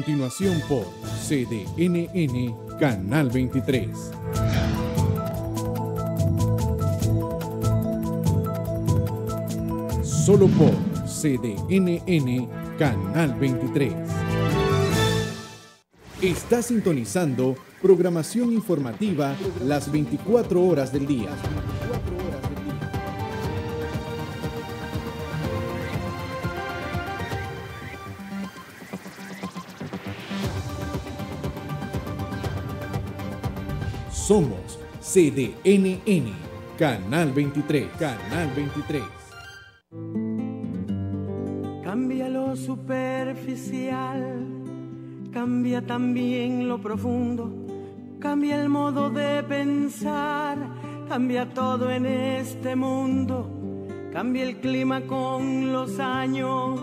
continuación por CDNN Canal 23. Solo por CDNN Canal 23. Está sintonizando programación informativa las 24 horas del día. Somos CDNN, Canal 23, Canal 23. Cambia lo superficial, cambia también lo profundo, cambia el modo de pensar, cambia todo en este mundo, cambia el clima con los años,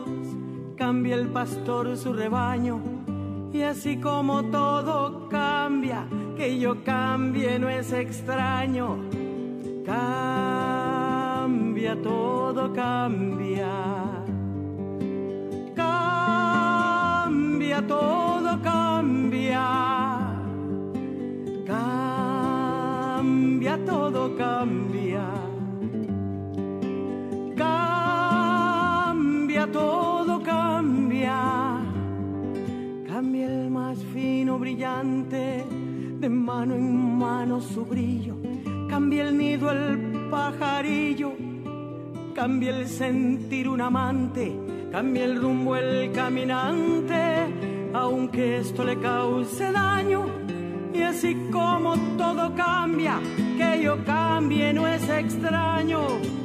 cambia el pastor su rebaño, y así como todo cambia, que yo cambie no es extraño. Cambia, todo cambia. Cambia, todo cambia. Cambia, todo cambia. Cambia, todo brillante de mano en mano su brillo, cambia el nido el pajarillo, cambia el sentir un amante, cambia el rumbo el caminante, aunque esto le cause daño. Y así como todo cambia, que yo cambie no es extraño.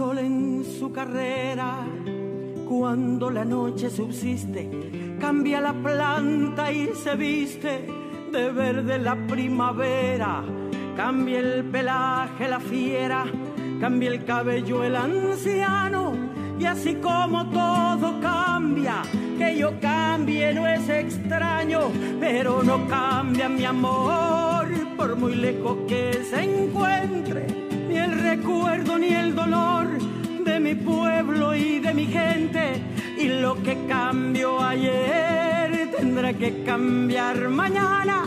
En su carrera. Cuando la noche subsiste, cambia la planta y se viste de verde la primavera, cambia el pelaje la fiera cambia el cabello el anciano. Y así como todo cambia, que yo cambie no es extraño, pero no cambia mi amor por muy lejos que se encuentre, ni el recuerdo ni el dolor de mi pueblo y de mi gente, y lo que cambió ayer tendrá que cambiar mañana,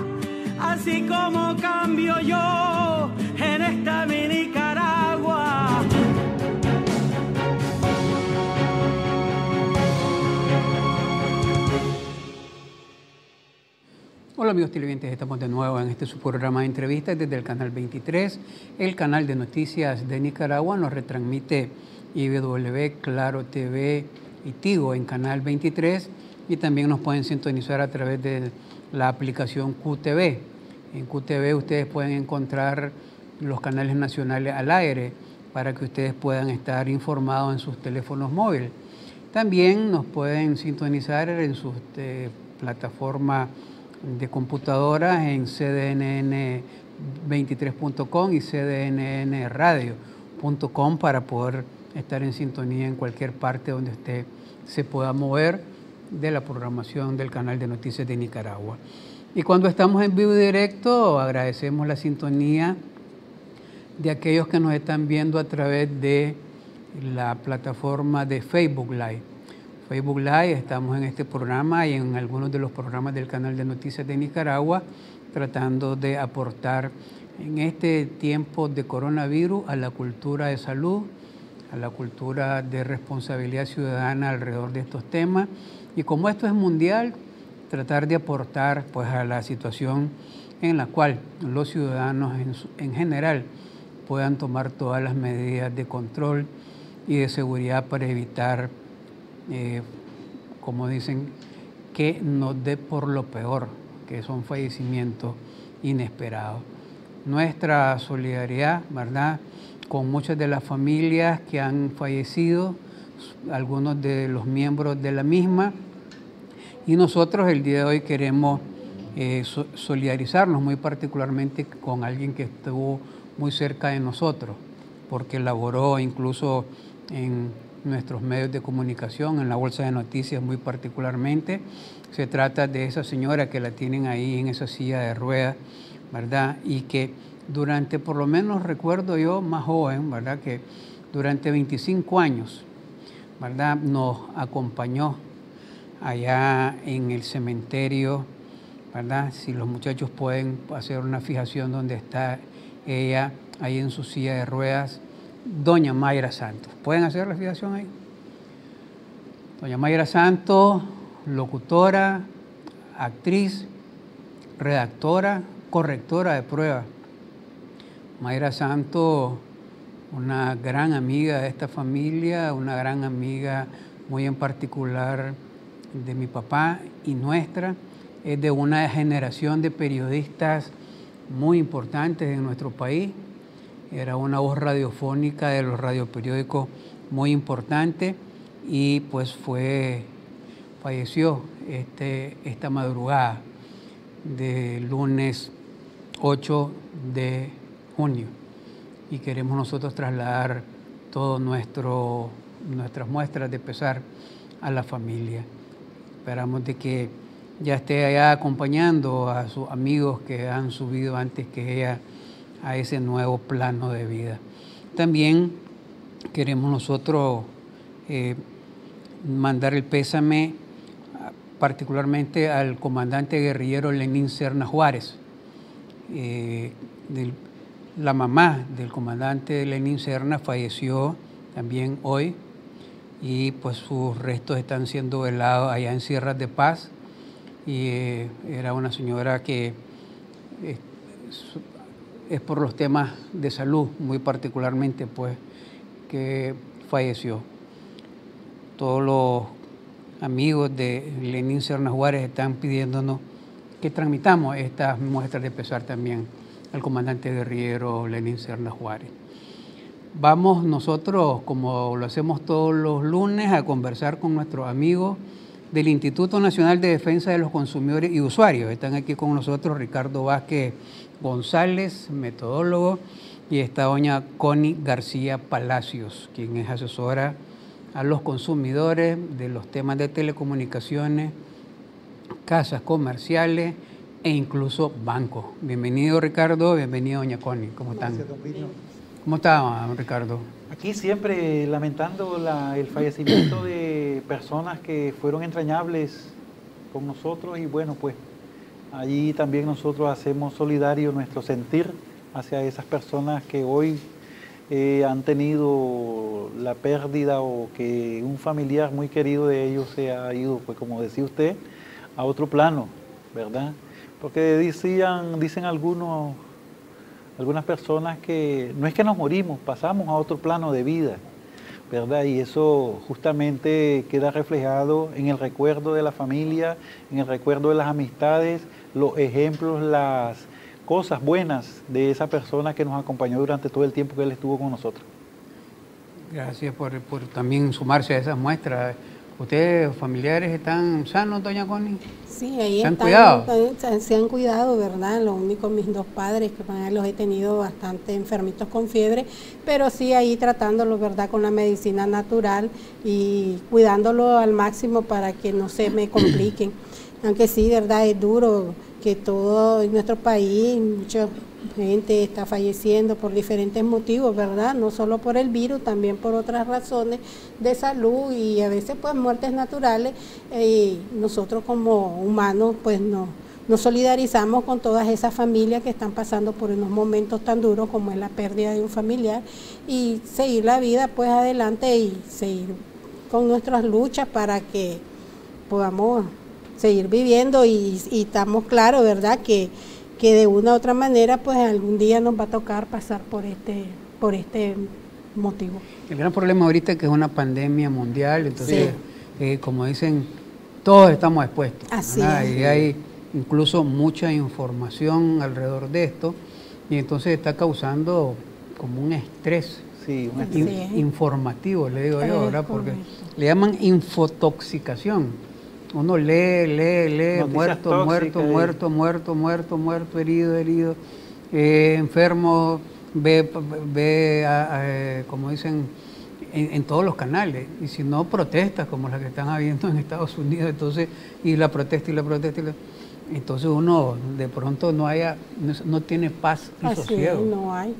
así como cambio yo Hola amigos televidentes, estamos de nuevo en este su programa de entrevistas desde el canal 23, el canal de noticias de Nicaragua. Nos retransmite IWW, Claro TV y Tigo en canal 23 y también nos pueden sintonizar a través de la aplicación QTV. En QTV ustedes pueden encontrar los canales nacionales al aire para que ustedes puedan estar informados en sus teléfonos móviles. También nos pueden sintonizar en sus eh, plataformas de computadoras en cdnn23.com y cdnnradio.com para poder estar en sintonía en cualquier parte donde usted se pueda mover de la programación del canal de noticias de Nicaragua. Y cuando estamos en vivo y directo, agradecemos la sintonía de aquellos que nos están viendo a través de la plataforma de Facebook Live. Facebook Live, estamos en este programa y en algunos de los programas del canal de noticias de Nicaragua, tratando de aportar en este tiempo de coronavirus a la cultura de salud, a la cultura de responsabilidad ciudadana alrededor de estos temas. Y como esto es mundial, tratar de aportar pues, a la situación en la cual los ciudadanos en, en general puedan tomar todas las medidas de control y de seguridad para evitar, eh, como dicen, que nos dé por lo peor, que son fallecimientos inesperados. Nuestra solidaridad, ¿verdad?, con muchas de las familias que han fallecido, algunos de los miembros de la misma, y nosotros el día de hoy queremos eh, solidarizarnos muy particularmente con alguien que estuvo muy cerca de nosotros, porque laboró incluso en nuestros medios de comunicación, en la Bolsa de Noticias muy particularmente. Se trata de esa señora que la tienen ahí en esa silla de ruedas, ¿verdad? Y que durante, por lo menos recuerdo yo más joven, ¿verdad? Que durante 25 años, ¿verdad? Nos acompañó allá en el cementerio, ¿verdad? Si los muchachos pueden hacer una fijación donde está ella, ahí en su silla de ruedas, Doña Mayra Santos. ¿Pueden hacer la fijación ahí? Doña Mayra Santos, locutora, actriz, redactora, correctora de pruebas. Mayra Santos, una gran amiga de esta familia, una gran amiga muy en particular de mi papá y nuestra, es de una generación de periodistas muy importantes en nuestro país. Era una voz radiofónica de los radioperiódicos muy importante y pues fue, falleció este, esta madrugada del lunes 8 de junio y queremos nosotros trasladar todas nuestras muestras de pesar a la familia. Esperamos de que ya esté allá acompañando a sus amigos que han subido antes que ella a ese nuevo plano de vida. También queremos nosotros eh, mandar el pésame particularmente al comandante guerrillero Lenín Serna Juárez, eh, la mamá del comandante Lenín Serna falleció también hoy y pues sus restos están siendo velados allá en Sierras de Paz y eh, era una señora que es por los temas de salud muy particularmente pues que falleció. Todos los amigos de Lenín Serna Juárez están pidiéndonos que transmitamos estas muestras de pesar también al comandante guerrillero Lenín Serna Juárez. Vamos nosotros, como lo hacemos todos los lunes, a conversar con nuestros amigos del Instituto Nacional de Defensa de los Consumidores y Usuarios. Están aquí con nosotros Ricardo Vázquez González, metodólogo, y está doña Connie García Palacios, quien es asesora a los consumidores de los temas de telecomunicaciones, casas comerciales e incluso bancos. Bienvenido Ricardo, bienvenido doña Connie, ¿cómo están? ¿Cómo está, Ricardo? Aquí siempre lamentando el fallecimiento de personas que fueron entrañables con nosotros y bueno, pues allí también nosotros hacemos solidario nuestro sentir hacia esas personas que hoy eh, han tenido la pérdida o que un familiar muy querido de ellos se ha ido, pues como decía usted, a otro plano, ¿verdad? Porque decían, dicen algunos algunas personas que no es que nos morimos, pasamos a otro plano de vida, ¿verdad? Y eso justamente queda reflejado en el recuerdo de la familia, en el recuerdo de las amistades, los ejemplos, las cosas buenas de esa persona que nos acompañó durante todo el tiempo que él estuvo con nosotros. Gracias por, por también sumarse a esas muestras. ¿Ustedes, familiares, están sanos, doña Connie? Sí, ahí ¿Se han cuidado? Se han cuidado, ¿verdad? Lo único, mis dos padres, que los he tenido bastante enfermitos con fiebre, pero sí ahí tratándolos, ¿verdad? Con la medicina natural y cuidándolo al máximo para que no se me compliquen. Aunque sí, ¿verdad? Es duro que todo en nuestro país, mucha gente está falleciendo por diferentes motivos, ¿verdad? No solo por el virus, también por otras razones de salud y a veces pues muertes naturales. Y nosotros como humanos pues no, nos solidarizamos con todas esas familias que están pasando por unos momentos tan duros como es la pérdida de un familiar y seguir la vida pues adelante y seguir con nuestras luchas para que podamos seguir viviendo y, estamos claros, ¿verdad? Que, que de una u otra manera, pues algún día nos va a tocar pasar por este, por este motivo. El gran problema ahorita es que es una pandemia mundial, entonces, eh, como dicen, todos estamos expuestos. Así es. Y hay incluso mucha información alrededor de esto, y entonces está causando como un estrés sí, informativo, le digo yo, ¿verdad? Porque le llaman infotoxicación uno lee, lee, lee, muerto, muerto, muerto, muerto, muerto, muerto, herido, herido, eh, enfermo, ve, ve eh, como dicen, en, todos los canales. Y si no, protestas como las que están habiendo en Estados Unidos, entonces, y la protesta y la protesta y la entonces uno de pronto no haya, no, tiene paz y Así sosiego. no hay.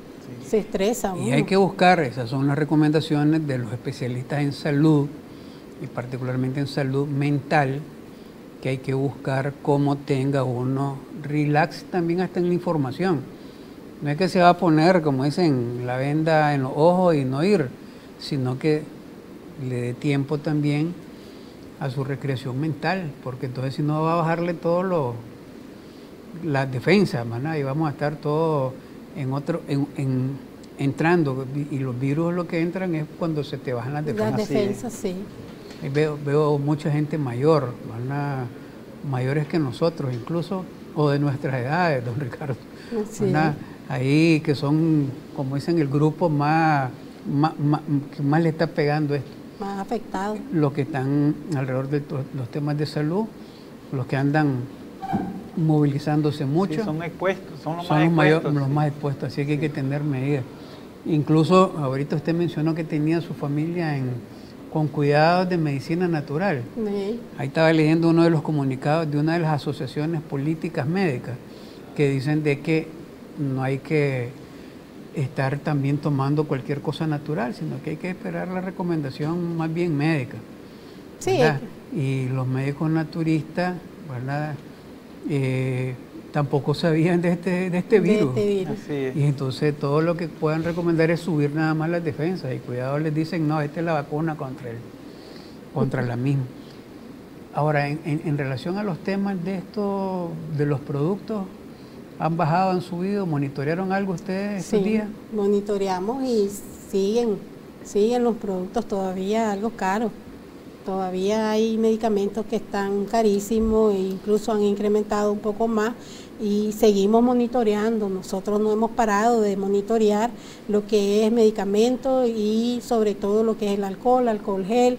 Se estresa. Y hay que buscar, esas son las recomendaciones de los especialistas en salud, y particularmente en salud mental, que hay que buscar cómo tenga uno relax también hasta en la información. No es que se va a poner, como dicen, la venda en los ojos y no ir, sino que le dé tiempo también a su recreación mental, porque entonces si no va a bajarle todo lo las defensas, y vamos a estar todos en otro, en, entrando, y los virus lo que entran es cuando se te bajan las defensas. Las defensas, sí. Veo, veo mucha gente mayor, mayores que nosotros incluso, o de nuestras edades, don Ricardo. Ahí que son, como dicen, el grupo más, más, que más le está pegando esto más afectados. Los que están alrededor de los temas de salud, los que andan movilizándose mucho. son expuestos, son los más expuestos. los más expuestos, así que hay que tener medidas. Incluso ahorita usted mencionó que tenía su familia en, con cuidados de medicina natural. Ahí estaba leyendo uno de los comunicados de una de las asociaciones políticas médicas que dicen de que no hay que estar también tomando cualquier cosa natural, sino que hay que esperar la recomendación más bien médica. Sí. Y los médicos naturistas, ¿verdad? Eh, tampoco sabían de este, de este virus. este Y entonces todo lo que puedan recomendar es subir nada más las defensas. Y cuidado, les dicen, no, esta es la vacuna contra, el, contra la misma. Ahora, en, en, relación a los temas de esto, de los productos, ¿Han bajado, han subido? ¿Monitorearon algo ustedes estos días? monitoreamos y siguen, siguen los productos todavía algo caros. Todavía hay medicamentos que están carísimos e incluso han incrementado un poco más y seguimos monitoreando. Nosotros no hemos parado de monitorear lo que es medicamentos y sobre todo lo que es el alcohol, alcohol gel,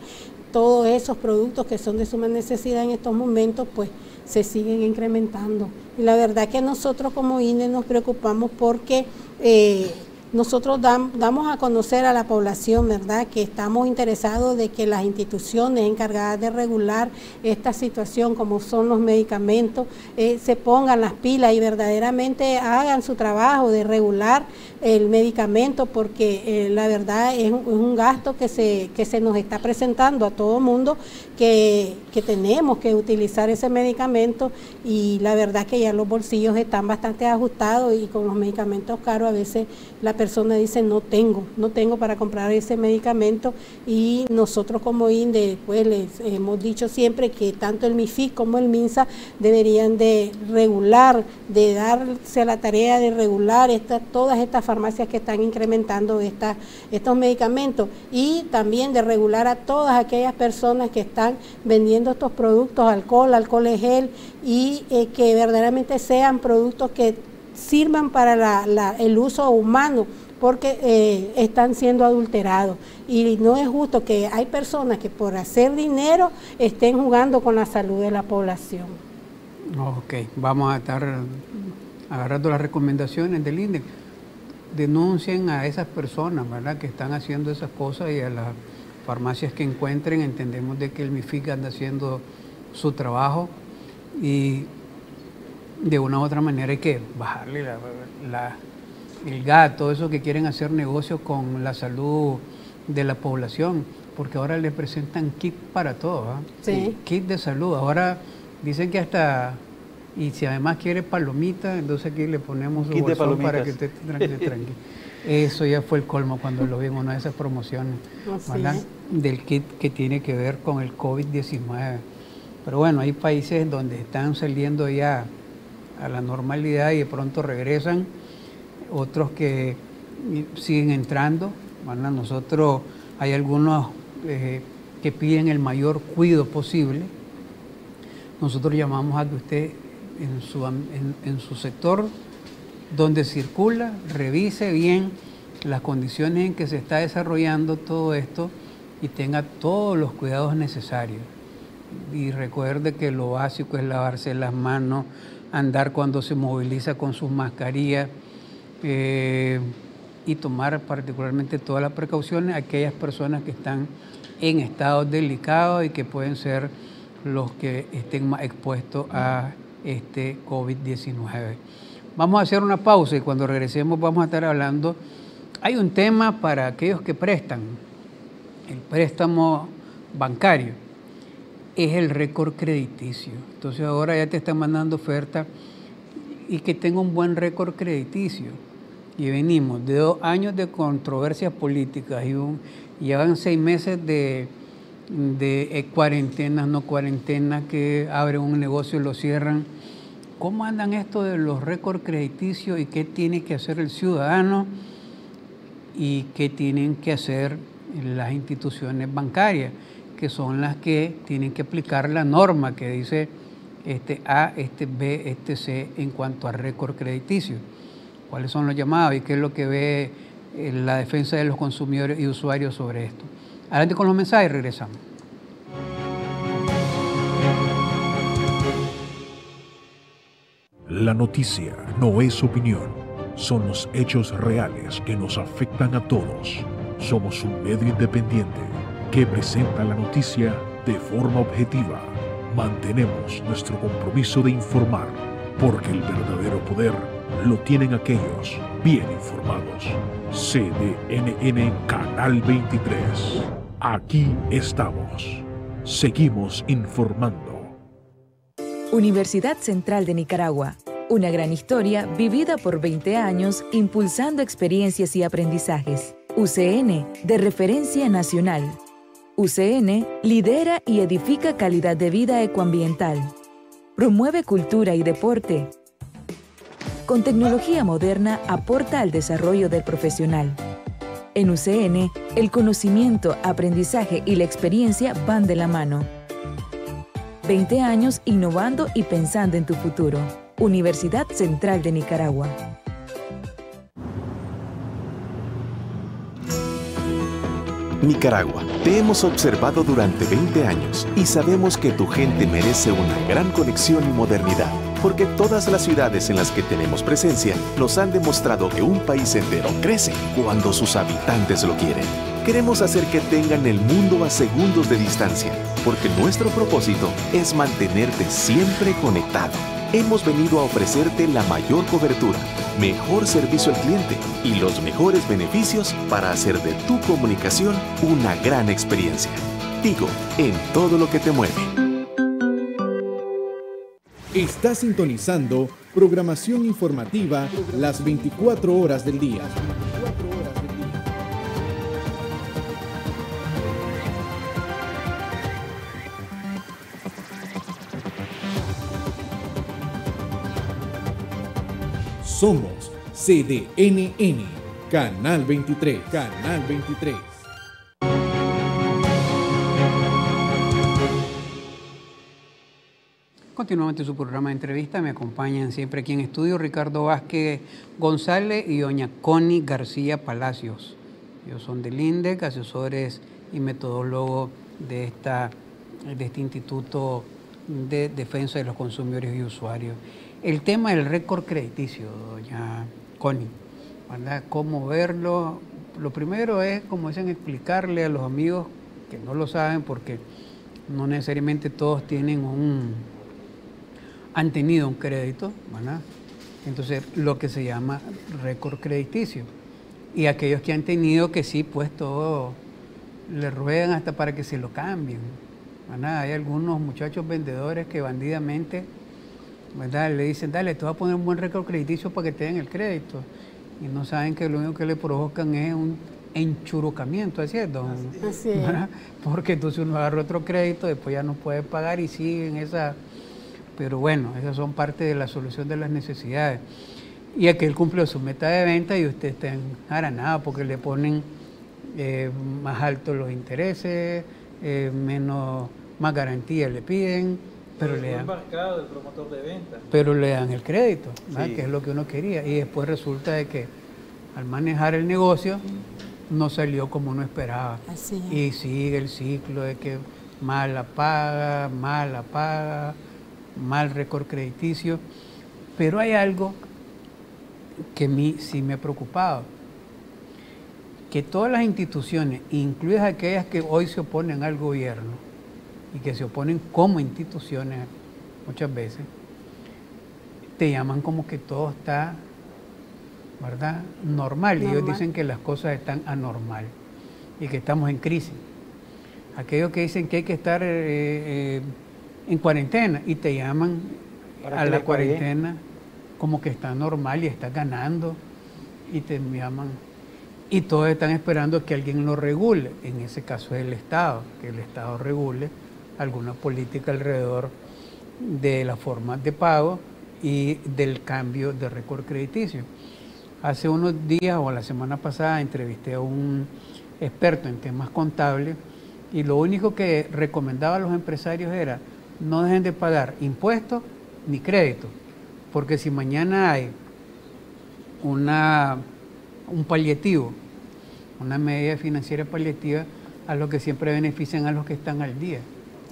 todos esos productos que son de suma necesidad en estos momentos, pues se siguen incrementando. Y la verdad que nosotros como INE nos preocupamos porque eh, nosotros damos a conocer a la población, ¿verdad?, que estamos interesados de que las instituciones encargadas de regular esta situación, como son los medicamentos, eh, se pongan las pilas y verdaderamente hagan su trabajo de regular el medicamento, porque eh, la verdad es un, gasto que se, que se nos está presentando a todo mundo, que, que tenemos que utilizar ese medicamento y la verdad que ya los bolsillos están bastante ajustados y con los medicamentos caros a veces la persona persona dice no tengo, no tengo para comprar ese medicamento y nosotros como INDE pues les hemos dicho siempre que tanto el MIFIC como el MINSA deberían de regular, de darse la tarea de regular todas estas farmacias que están incrementando estos medicamentos. Y también de regular a todas aquellas personas que están vendiendo estos productos, alcohol, alcohol gel y eh, que verdaderamente sean productos que sirvan para el uso humano porque eh, están siendo adulterados. Y no es justo que hay personas que por hacer dinero estén jugando con la salud de la población. Ok, vamos a estar agarrando las recomendaciones del INDE. Denuncien a esas personas, ¿verdad?, que están haciendo esas cosas y a las farmacias que encuentren. Entendemos de que el MIFIC anda haciendo su trabajo y de una u otra manera hay que bajarle la, el gato, eso que quieren hacer negocios con la salud de la población, porque ahora le presentan kit para todo, ¿ah? sí. kit de salud. Ahora dicen que hasta, y si además quiere palomita, entonces aquí le ponemos un bolsón para que esté tranquilo. Eso ya fue el colmo cuando lo vimos una de esas promociones, Del kit que tiene que ver con el COVID-19. Pero bueno, hay países donde están saliendo ya a la normalidad y de pronto regresan, otros que siguen entrando. Nosotros hay algunos eh, que piden el mayor cuidado posible. Nosotros llamamos a que usted en su, en su sector donde circula, revise bien las condiciones en que se está desarrollando todo esto y tenga todos los cuidados necesarios. Y recuerde que lo básico es lavarse las manos, andar cuando se moviliza con sus mascarillas, eh, y tomar particularmente todas las precauciones aquellas personas que están en estados delicados y que pueden ser los que estén más expuestos a este COVID-19. Vamos a hacer una pausa y cuando regresemos vamos a estar hablando. Hay un tema para aquellos que prestan, el préstamo bancario, es el récord crediticio. Entonces ahora ya te están mandando oferta y que tenga un buen récord crediticio. Y venimos de dos años de controversias políticas y un, llevan seis meses de, de eh, cuarentenas, no cuarentenas, que abren un negocio y lo cierran. ¿Cómo andan esto de los récords crediticios y qué tiene que hacer el ciudadano y qué tienen que hacer las instituciones bancarias, que son las que tienen que aplicar la norma que dice este A, este B, este C en cuanto a récord crediticio? ¿Cuáles son los llamados y qué es lo que ve eh, la defensa de los consumidores y usuarios sobre esto? Adelante con los mensajes regresamos. La noticia no es opinión, son los hechos reales que nos afectan a todos. Somos un medio independiente que presenta la noticia de forma objetiva. Mantenemos nuestro compromiso de informar, porque el verdadero poder lo tienen aquellos bien informados. CDNN Canal 23. Aquí estamos. Seguimos informando. Universidad Central de Nicaragua. Una gran historia vivida por 20 años impulsando experiencias y aprendizajes. UCN, de referencia nacional. UCN lidera y edifica calidad de vida ecoambiental. Promueve cultura y deporte. Con tecnología moderna aporta al desarrollo del profesional. En UCN, el conocimiento, aprendizaje y la experiencia van de la mano 20 años innovando y pensando en tu futuro. Universidad Central de Nicaragua. Nicaragua, te hemos observado durante 20 años y sabemos que tu gente merece una gran conexión y modernidad, porque todas las ciudades en las que tenemos presencia nos han demostrado que un país entero crece cuando sus habitantes lo quieren. Queremos hacer que tengan el mundo a segundos de distancia, porque nuestro propósito es mantenerte siempre conectado. Hemos venido a ofrecerte la mayor cobertura, mejor servicio al cliente y los mejores beneficios para hacer de tu comunicación una gran experiencia. Digo, en todo lo que te mueve. Está sintonizando programación informativa las 24 horas del día. Somos CDNN, Canal 23, Canal 23. Continuamente su programa de entrevista me acompañan siempre aquí en estudio Ricardo Vázquez González y doña Connie García Palacios. Ellos son del INDEC, asesores y metodólogos de, esta, de este Instituto de Defensa de los Consumidores y Usuarios. El tema del récord crediticio, doña Connie, ¿verdad? ¿Cómo verlo? Lo primero es, como dicen, explicarle a los amigos que no lo saben porque no necesariamente todos tienen un, han tenido un crédito, ¿verdad? Entonces, lo que se llama récord crediticio. Y aquellos que han tenido que sí, pues todo le ruedan hasta para que se lo cambien. ¿verdad? Hay algunos muchachos vendedores que bandidamente le dicen, dale, te voy a poner un buen récord crediticio para que te den el crédito. Y no saben que lo único que le provocan es un enchurucamiento, ¿es cierto? Así es. Porque entonces uno agarra otro crédito, después ya no puede pagar y siguen esa... Pero bueno, esas son parte de la solución de las necesidades. Y aquel cumple su meta de venta y usted está en nada porque le ponen eh, más altos los intereses, eh, menos, más garantías le piden pero, le dan, promotor de venta. Pero le dan el crédito, que es lo que uno quería. Y después resulta de que al manejar el negocio no salió como uno esperaba. Y sigue el ciclo de que mala paga, mala paga, mal récord crediticio. Pero hay algo que a mí sí me ha preocupado. que todas las instituciones, incluidas aquellas que hoy se oponen al gobierno y que se oponen como instituciones muchas veces, te llaman como que todo está, ¿verdad? Normal. Y ellos dicen que las cosas están anormal y que estamos en crisis. Aquellos que dicen que hay que estar eh, eh, en cuarentena y te llaman a la cuarentena como que está normal y está ganando y te llaman y todos están esperando que alguien lo regule, en ese caso es el Estado, que el Estado regule alguna política alrededor de la forma de pago y del cambio de récord crediticio. Hace unos días o la semana pasada entrevisté a un experto en temas contables y lo único que recomendaba a los empresarios era no dejen de pagar impuestos ni créditos, porque si mañana hay una, un paliativo, una medida financiera paliativa, a los que siempre benefician a los que están al día.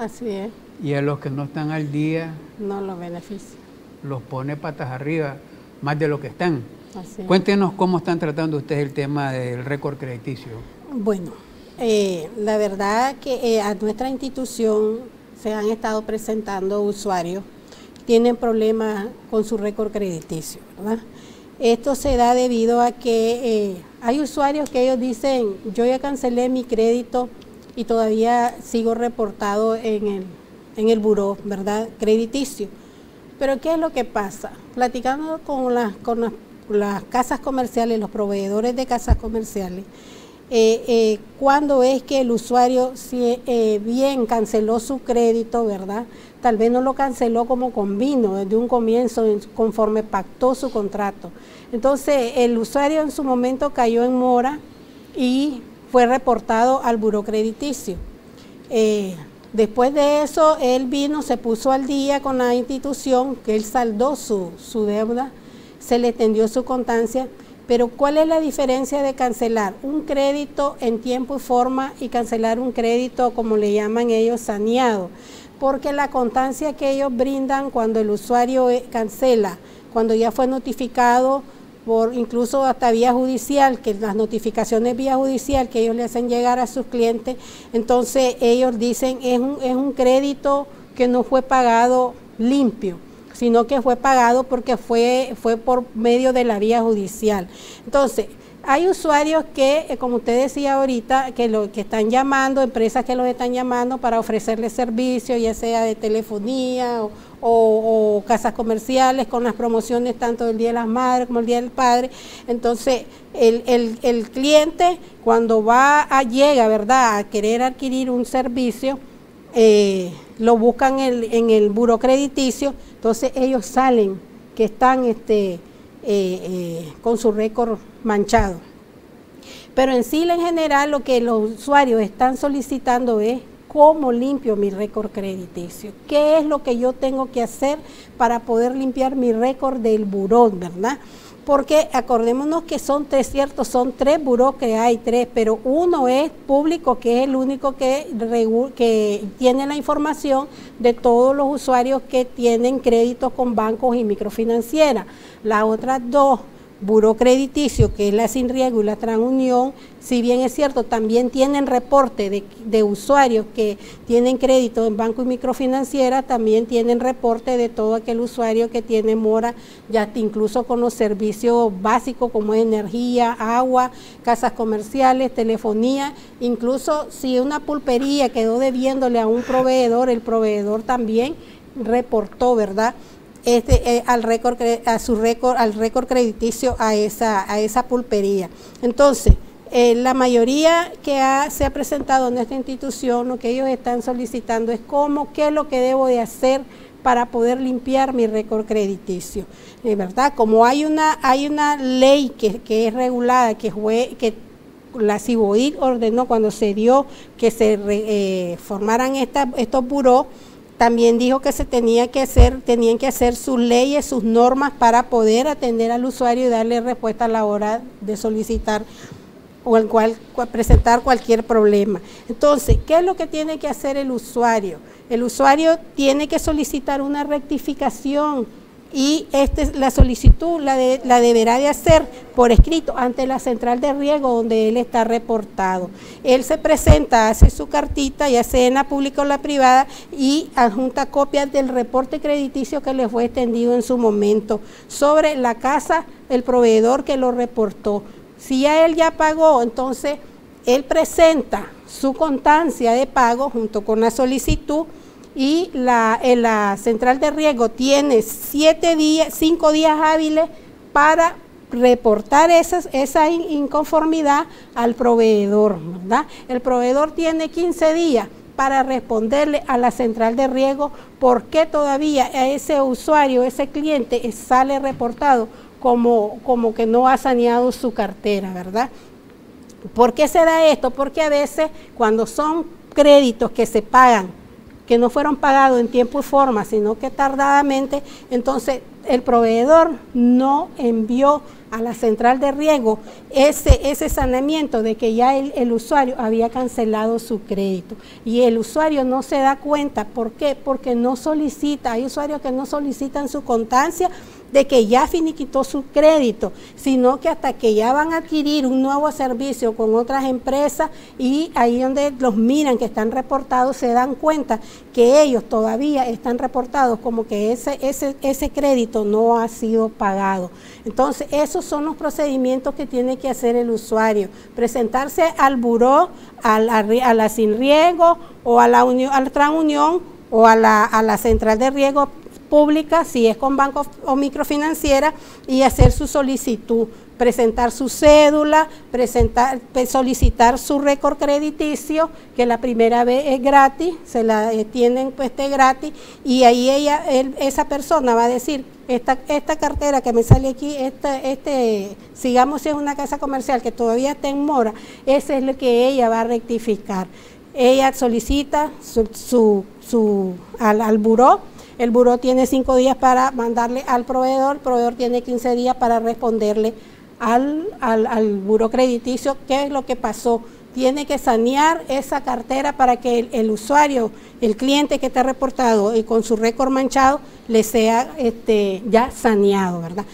Así es. Y a los que no están al día... No los beneficia. Los pone patas arriba, más de lo que están. Cuéntenos cómo están tratando ustedes el tema del récord crediticio. Bueno, eh, la verdad que eh, a nuestra institución se han estado presentando usuarios que tienen problemas con su récord crediticio, ¿verdad? Esto se da debido a que eh, hay usuarios que ellos dicen, yo ya cancelé mi crédito y todavía sigo reportado en el, en el buró, ¿verdad? Crediticio. Pero ¿qué es lo que pasa? Platicando con las, con las, casas comerciales, los proveedores de casas comerciales, eh, eh, cuando es que el usuario, si eh, bien canceló su crédito, ¿verdad? Tal vez no lo canceló como convino desde un comienzo, conforme pactó su contrato. Entonces, el usuario en su momento cayó en mora y fue reportado al buro crediticio. Eh, después de eso, él vino, se puso al día con la institución, que él saldó su, su deuda, se le tendió su constancia, pero ¿cuál es la diferencia de cancelar un crédito en tiempo y forma y cancelar un crédito, como le llaman ellos, saneado? Porque la constancia que ellos brindan cuando el usuario eh, cancela, cuando ya fue notificado por incluso hasta vía judicial, que las notificaciones vía judicial que ellos le hacen llegar a sus clientes, entonces ellos dicen es un, es un crédito que no fue pagado limpio sino que fue pagado porque fue, fue por medio de la vía judicial. Entonces, hay usuarios que, eh, como usted decía ahorita, que lo que están llamando, empresas que los están llamando para ofrecerles servicios, ya sea de telefonía o, casas comerciales con las promociones tanto del Día de las Madres como el Día del Padre. Entonces, el, cliente cuando va a, llega, ¿verdad?, a querer adquirir un servicio, eh, lo buscan en, en el buro crediticio, entonces ellos salen que están este, eh, con su récord manchado. Pero en sí, en general, lo que los usuarios están solicitando es cómo limpio mi récord crediticio, qué es lo que yo tengo que hacer para poder limpiar mi récord del burón, ¿verdad? Porque acordémonos que son tres, cierto, son tres burós que hay, tres, pero uno es público, que es el único que, que tiene la información de todos los usuarios que tienen créditos con bancos y microfinancieras. Las otras dos Buró Crediticio, que es la Sin Riesgo y la Transunión, si bien es cierto, también tienen reporte de, usuarios que tienen crédito en banco y microfinanciera, también tienen reporte de todo aquel usuario que tiene mora, ya incluso con los servicios básicos como energía, agua, casas comerciales, telefonía, incluso si una pulpería quedó debiéndole a un proveedor, el proveedor también reportó, ¿verdad? Este, eh, al récord a su récord al récord crediticio a esa a esa pulpería. Entonces, eh, la mayoría que se ha presentado en esta institución, lo que ellos están solicitando es cómo, qué es lo que debo de hacer para poder limpiar mi récord crediticio. De verdad, como hay una, hay una ley que, que es regulada, que, fue, que la CIBOID ordenó cuando se dio que se eh, formaran estos burós, también dijo que se tenía que hacer, tenían que hacer sus leyes, sus normas para poder atender al usuario y darle respuesta a la hora de solicitar o el cual presentar cualquier problema. Entonces, ¿qué es lo que tiene que hacer el usuario? El usuario tiene que solicitar una rectificación y este, la solicitud la, la deberá de hacer por escrito ante la central de riego donde él está reportado. Él se presenta, hace su cartita, ya sea en la pública o la privada, y adjunta copias del reporte crediticio que le fue extendido en su momento sobre la casa, el proveedor que lo reportó. Si ya él ya pagó, entonces él presenta su constancia de pago junto con la solicitud y la, la central de riesgo tiene siete días, cinco días hábiles para reportar esa inconformidad al proveedor, ¿verdad? El proveedor tiene 15 días para responderle a la central de riesgo por qué todavía ese usuario, ese cliente sale reportado como, como que no ha saneado su cartera, ¿verdad? ¿Por qué se da esto? Porque a veces cuando son créditos que se pagan no fueron pagados en tiempo y forma, sino que tardadamente, entonces el proveedor no envió a la central de riego ese, ese saneamiento de que ya el, el, usuario había cancelado su crédito. Y el usuario no se da cuenta. ¿Por qué? Porque no solicita. Hay usuarios que no solicitan su constancia de que ya finiquitó su crédito, sino que hasta que ya van a adquirir un nuevo servicio con otras empresas y ahí donde los miran que están reportados se dan cuenta que ellos todavía están reportados como que ese, ese, ese crédito no ha sido pagado. Entonces, esos son los procedimientos que tiene que hacer el usuario. Presentarse al buró, a la, a la sin riego o a la, unión, a transunión o a la, a la central de riego pública, si es con banco o microfinanciera, y hacer su solicitud, presentar su cédula, presentar, solicitar su récord crediticio, que la primera vez es gratis, se la eh, tienen pues este gratis, y ahí ella, esa persona va a decir, esta, esta cartera que me sale aquí, esta, este, sigamos si es una casa comercial que todavía está en mora, ese es lo que ella va a rectificar. Ella solicita su, su, al, al buró, el buró tiene cinco días para mandarle al proveedor, el proveedor tiene 15 días para responderle al, al, buró crediticio qué es lo que pasó. Tiene que sanear esa cartera para que el, usuario, el cliente que está reportado y con su récord manchado, le sea este, ya saneado, ¿verdad?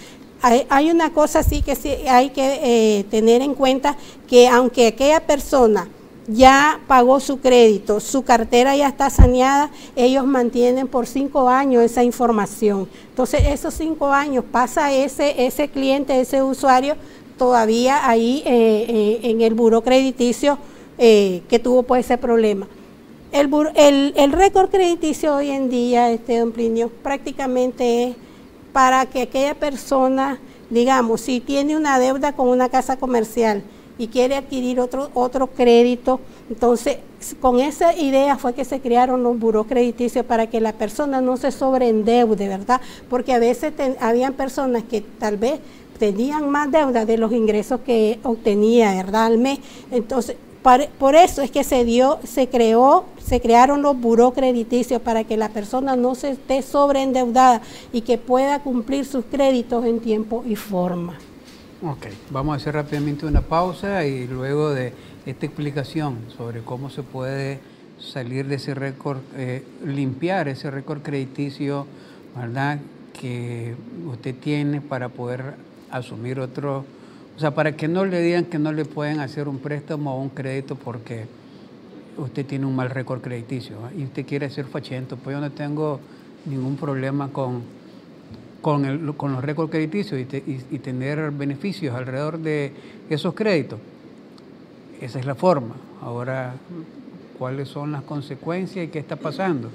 Hay, una cosa sí que sí hay que eh, tener en cuenta, que aunque aquella persona ya pagó su crédito, su cartera ya está saneada, ellos mantienen por cinco años esa información. Entonces, esos cinco años pasa ese, ese cliente, ese usuario, todavía ahí eh, eh, en el buro crediticio eh, que tuvo pues ese problema. El, el, el récord crediticio hoy en día, este don Plinio, prácticamente es para que aquella persona, digamos, si tiene una deuda con una casa comercial, y quiere adquirir otro, otro crédito. Entonces, con esa idea fue que se crearon los buros crediticios para que la persona no se sobreendeude, ¿verdad? Porque a veces habían personas que tal vez tenían más deuda de los ingresos que obtenía, ¿verdad? Al mes. Entonces, por eso es que se dio, se creó, se crearon los buró crediticios para que la persona no se esté sobreendeudada y que pueda cumplir sus créditos en tiempo y forma. Ok, vamos a hacer rápidamente una pausa y luego de esta explicación sobre cómo se puede salir de ese récord, eh, limpiar ese récord crediticio, ¿verdad? Que usted tiene para poder asumir otro, o sea, para que no le digan que no le pueden hacer un préstamo o un crédito porque usted tiene un mal récord crediticio y usted quiere ser fachento, pues yo no tengo ningún problema con con, el, con los récords crediticios y, tener beneficios alrededor de esos créditos. Esa es la forma. Ahora, ¿cuáles son las consecuencias y qué está pasando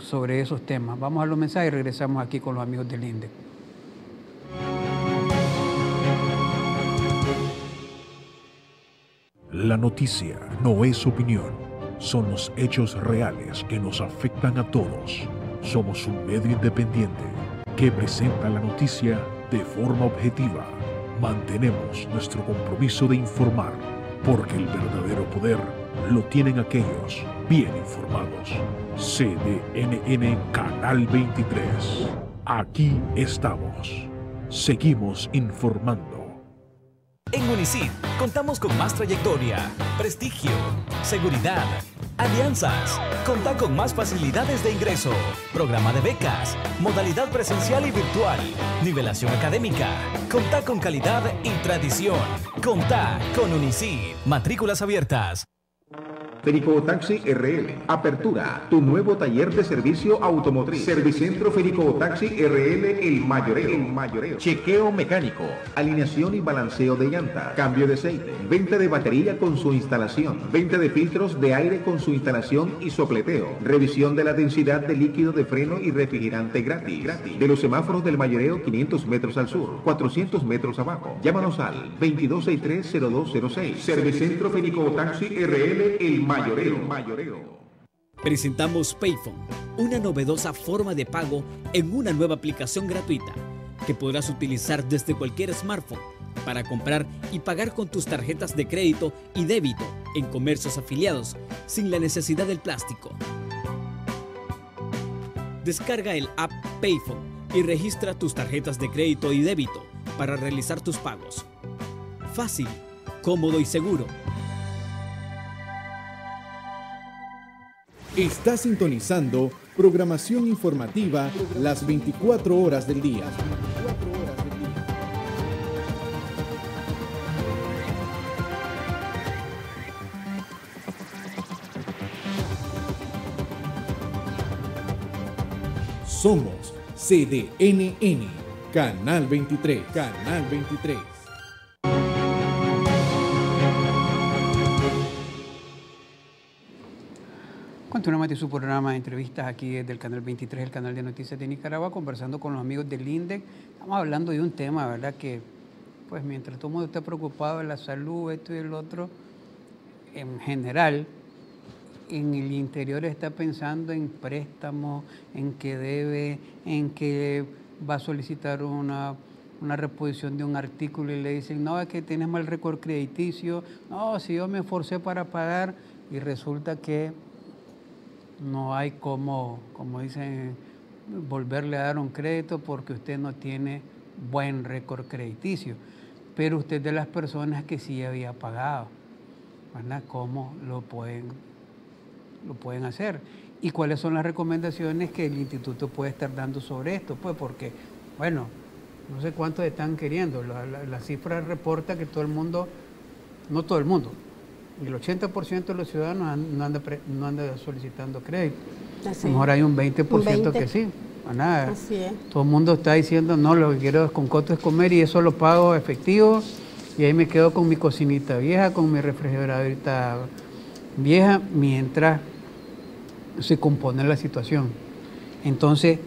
sobre esos temas? Vamos a los mensajes y regresamos aquí con los amigos del INDE. La noticia no es opinión, son los hechos reales que nos afectan a todos. Somos un medio independiente que presenta la noticia de forma objetiva. Mantenemos nuestro compromiso de informar, porque el verdadero poder lo tienen aquellos bien informados. CDNN Canal 23. Aquí estamos. Seguimos informando. En Unicid contamos con más trayectoria, prestigio, seguridad alianzas. Conta con más facilidades de ingreso, programa de becas, modalidad presencial y virtual, nivelación académica. Conta con calidad y tradición. Conta con Unicid. Matrículas abiertas. Ferico Taxi RL. Apertura. Tu nuevo taller de servicio automotriz. Servicentro Ferico Taxi RL El Mayoreo. El Mayoreo. Chequeo mecánico. Alineación y balanceo de llanta. Cambio de aceite. Venta de batería con su instalación. Venta de filtros de aire con su instalación y sopleteo. Revisión de la densidad de líquido de freno y refrigerante gratis. gratis. De los semáforos del Mayoreo 500 metros al sur. 400 metros abajo. Llámanos al 22630206. Servicentro Ferico Taxi RL El Mayoreo. Presentamos Payphone, una novedosa forma de pago en una nueva aplicación gratuita que podrás utilizar desde cualquier smartphone para comprar y pagar con tus tarjetas de crédito y débito en comercios afiliados sin la necesidad del plástico. Descarga el app Payphone y registra tus tarjetas de crédito y débito para realizar tus pagos. Fácil, cómodo y seguro. Está sintonizando programación informativa las 24 horas del día. Somos CDNN, Canal 23, Canal 23. Continuamos de su programa de entrevistas aquí desde el canal 23, el canal de noticias de Nicaragua, conversando con los amigos del INDEC. Estamos hablando de un tema, ¿verdad? Que, pues, mientras todo el mundo está preocupado de la salud, esto y el otro, en general, en el interior está pensando en préstamos, en que debe, en que va a solicitar una, una reposición de un artículo y le dicen, no, es que tienes mal récord crediticio, no, si yo me esforcé para pagar y resulta que no hay como, como dicen, volverle a dar un crédito porque usted no tiene buen récord crediticio. Pero usted de las personas que sí había pagado, ¿verdad? ¿Cómo lo pueden, lo pueden hacer? ¿Y cuáles son las recomendaciones que el instituto puede estar dando sobre esto? Pues porque, bueno, no sé cuántos están queriendo. La, la cifra reporta que todo el mundo, no todo el mundo, el 80% de los ciudadanos no anda, no anda solicitando crédito. A lo mejor hay un 20%, que sí. nada. Todo el mundo está diciendo, no, lo que quiero es con coto es comer y eso lo pago efectivo y ahí me quedo con mi cocinita vieja, con mi refrigeradorita vieja, mientras se compone la situación. Entonces,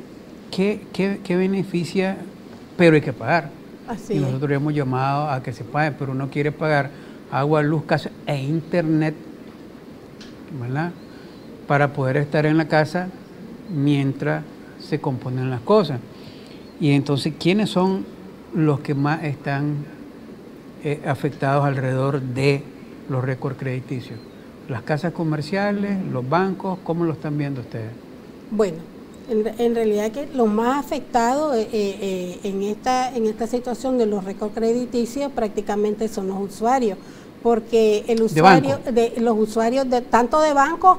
¿qué, qué, beneficia? Pero hay que pagar. Así y nosotros hemos llamado a que se pague, pero uno quiere pagar agua, luz, casa e internet, ¿verdad? Para poder estar en la casa mientras se componen las cosas. Y entonces, ¿quiénes son los que más están eh, afectados alrededor de los récords crediticios? Las casas comerciales, los bancos, ¿cómo lo están viendo ustedes? Bueno, en, realidad que los más afectados eh, eh, en, esta, en esta situación de los récords crediticios prácticamente son los usuarios, porque el usuario, de, los usuarios de tanto de bancos,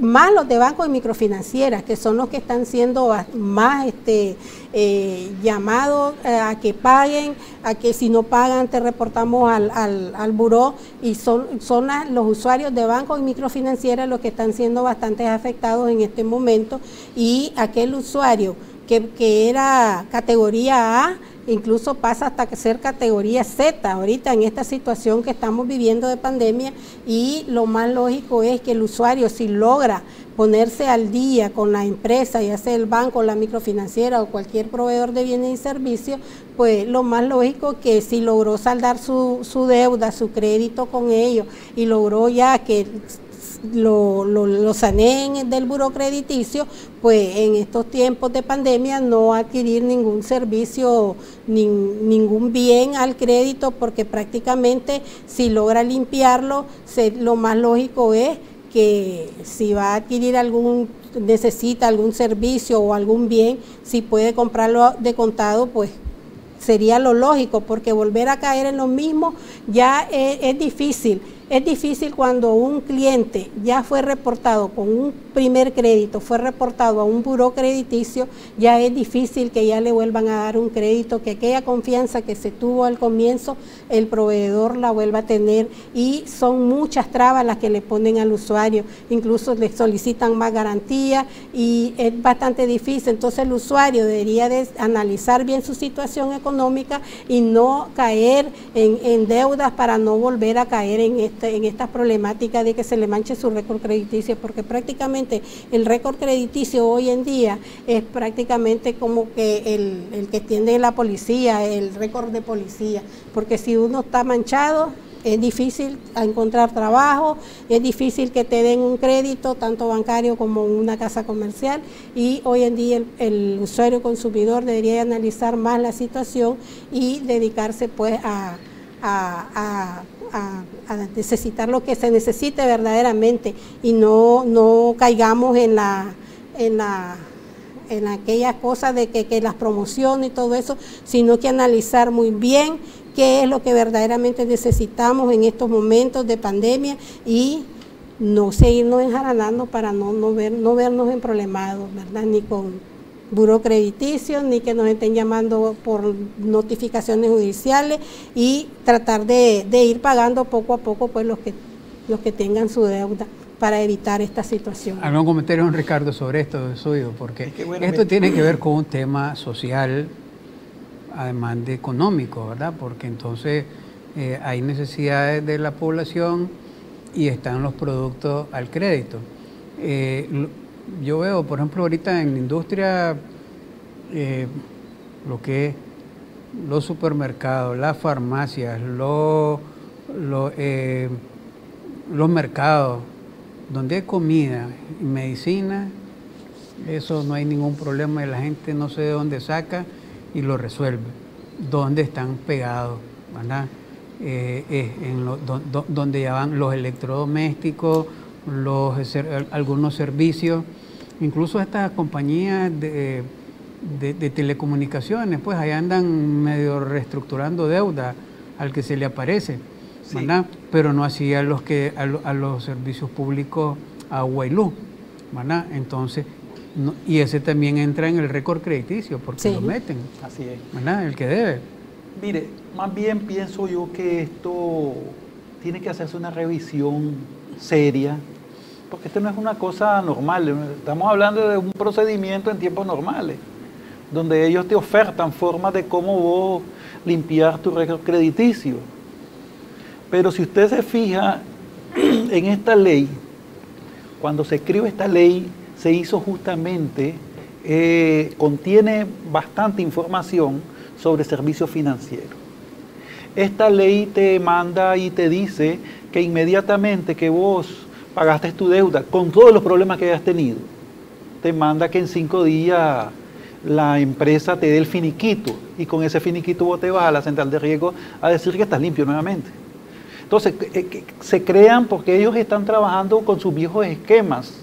más los de bancos y microfinancieras, que son los que están siendo más este, eh, llamados eh, a que paguen, a que si no pagan te reportamos al, al, al buró, y son, son los usuarios de bancos y microfinancieras los que están siendo bastante afectados en este momento, y aquel usuario que, que era categoría A, incluso pasa hasta ser categoría Z ahorita en esta situación que estamos viviendo de pandemia y lo más lógico es que el usuario si logra ponerse al día con la empresa, ya sea el banco, la microfinanciera o cualquier proveedor de bienes y servicios, pues lo más lógico que si logró saldar su, su deuda, su crédito con ellos y logró ya que lo, lo, lo saneen del buro crediticio, pues en estos tiempos de pandemia no adquirir ningún servicio, ningún bien al crédito, porque prácticamente si logra limpiarlo, lo más lógico es que si va a adquirir algún, necesita algún servicio o algún bien, si puede comprarlo de contado, pues sería lo lógico, porque volver a caer en lo mismo ya es, es difícil Es difícil cuando un cliente ya fue reportado con un primer crédito, fue reportado a un buró crediticio, ya es difícil que ya le vuelvan a dar un crédito, que aquella confianza que se tuvo al comienzo, el proveedor la vuelva a tener y son muchas trabas las que le ponen al usuario, incluso le solicitan más garantía y es bastante difícil. Entonces el usuario debería de analizar bien su situación económica y no caer en, en deudas para no volver a caer en esto este, en esta problemática de que se le manche su récord crediticio, porque prácticamente el récord crediticio hoy en día es prácticamente como que el, que tiene la policía, el récord de policía, porque si uno está manchado, es difícil encontrar trabajo, es difícil que te den un crédito, tanto bancario como una casa comercial, y hoy en día el, usuario consumidor debería analizar más la situación y dedicarse pues a, necesitar lo que se necesite verdaderamente y no, no caigamos en la, en la en aquellas cosas de que, que las promociones y todo eso, sino que analizar muy bien qué es lo que verdaderamente necesitamos en estos momentos de pandemia y no seguirnos enjaranando para no, no, ver, no vernos en problemados, ¿verdad? Ni con buró crediticio, ni que nos estén llamando por notificaciones judiciales y tratar de, ir pagando poco a poco pues los que, los que tengan su deuda para evitar esta situación. ¿Algún comentario, don Ricardo, sobre esto suyo? Porque esto tiene que ver con un tema social, además de económico, ¿verdad? Porque entonces eh, hay necesidades de la población y están los productos al crédito. Eh, yo veo, por ejemplo, ahorita en la industria, eh, lo que es los supermercados, las farmacias, eh, los mercados, donde hay comida y medicina, eso no hay ningún problema y la gente no sé de dónde saca y lo resuelve. ¿Dónde están pegados? ¿verdad? Eh, en donde ya van los electrodomésticos, los, algunos servicios, incluso estas compañías de, telecomunicaciones, pues ahí andan medio reestructurando deuda al que se le aparece, ¿verdad? pero no así a los, que, a, los servicios públicos agua y luz. ¿verdad? Entonces, y ese también entra en el récord crediticio, porque lo meten. Así es. ¿verdad? El que debe. Mire, más bien pienso yo que esto tiene que hacerse una revisión seria porque esto no es una cosa normal, estamos hablando de un procedimiento en tiempos normales, donde ellos te ofertan formas de cómo vos limpiar tu récord crediticio. Pero si usted se fija en esta ley, cuando se escribe esta ley, se hizo justamente, eh, contiene bastante información sobre servicios financieros. Esta ley te manda y te dice que inmediatamente que vos pagaste tu deuda con todos los problemas que hayas tenido, te manda que en cinco días la empresa te dé el finiquito y con ese finiquito vos te vas a la central de riesgo a decir que estás limpio nuevamente. Entonces, eh, se crean porque ellos están trabajando con sus viejos esquemas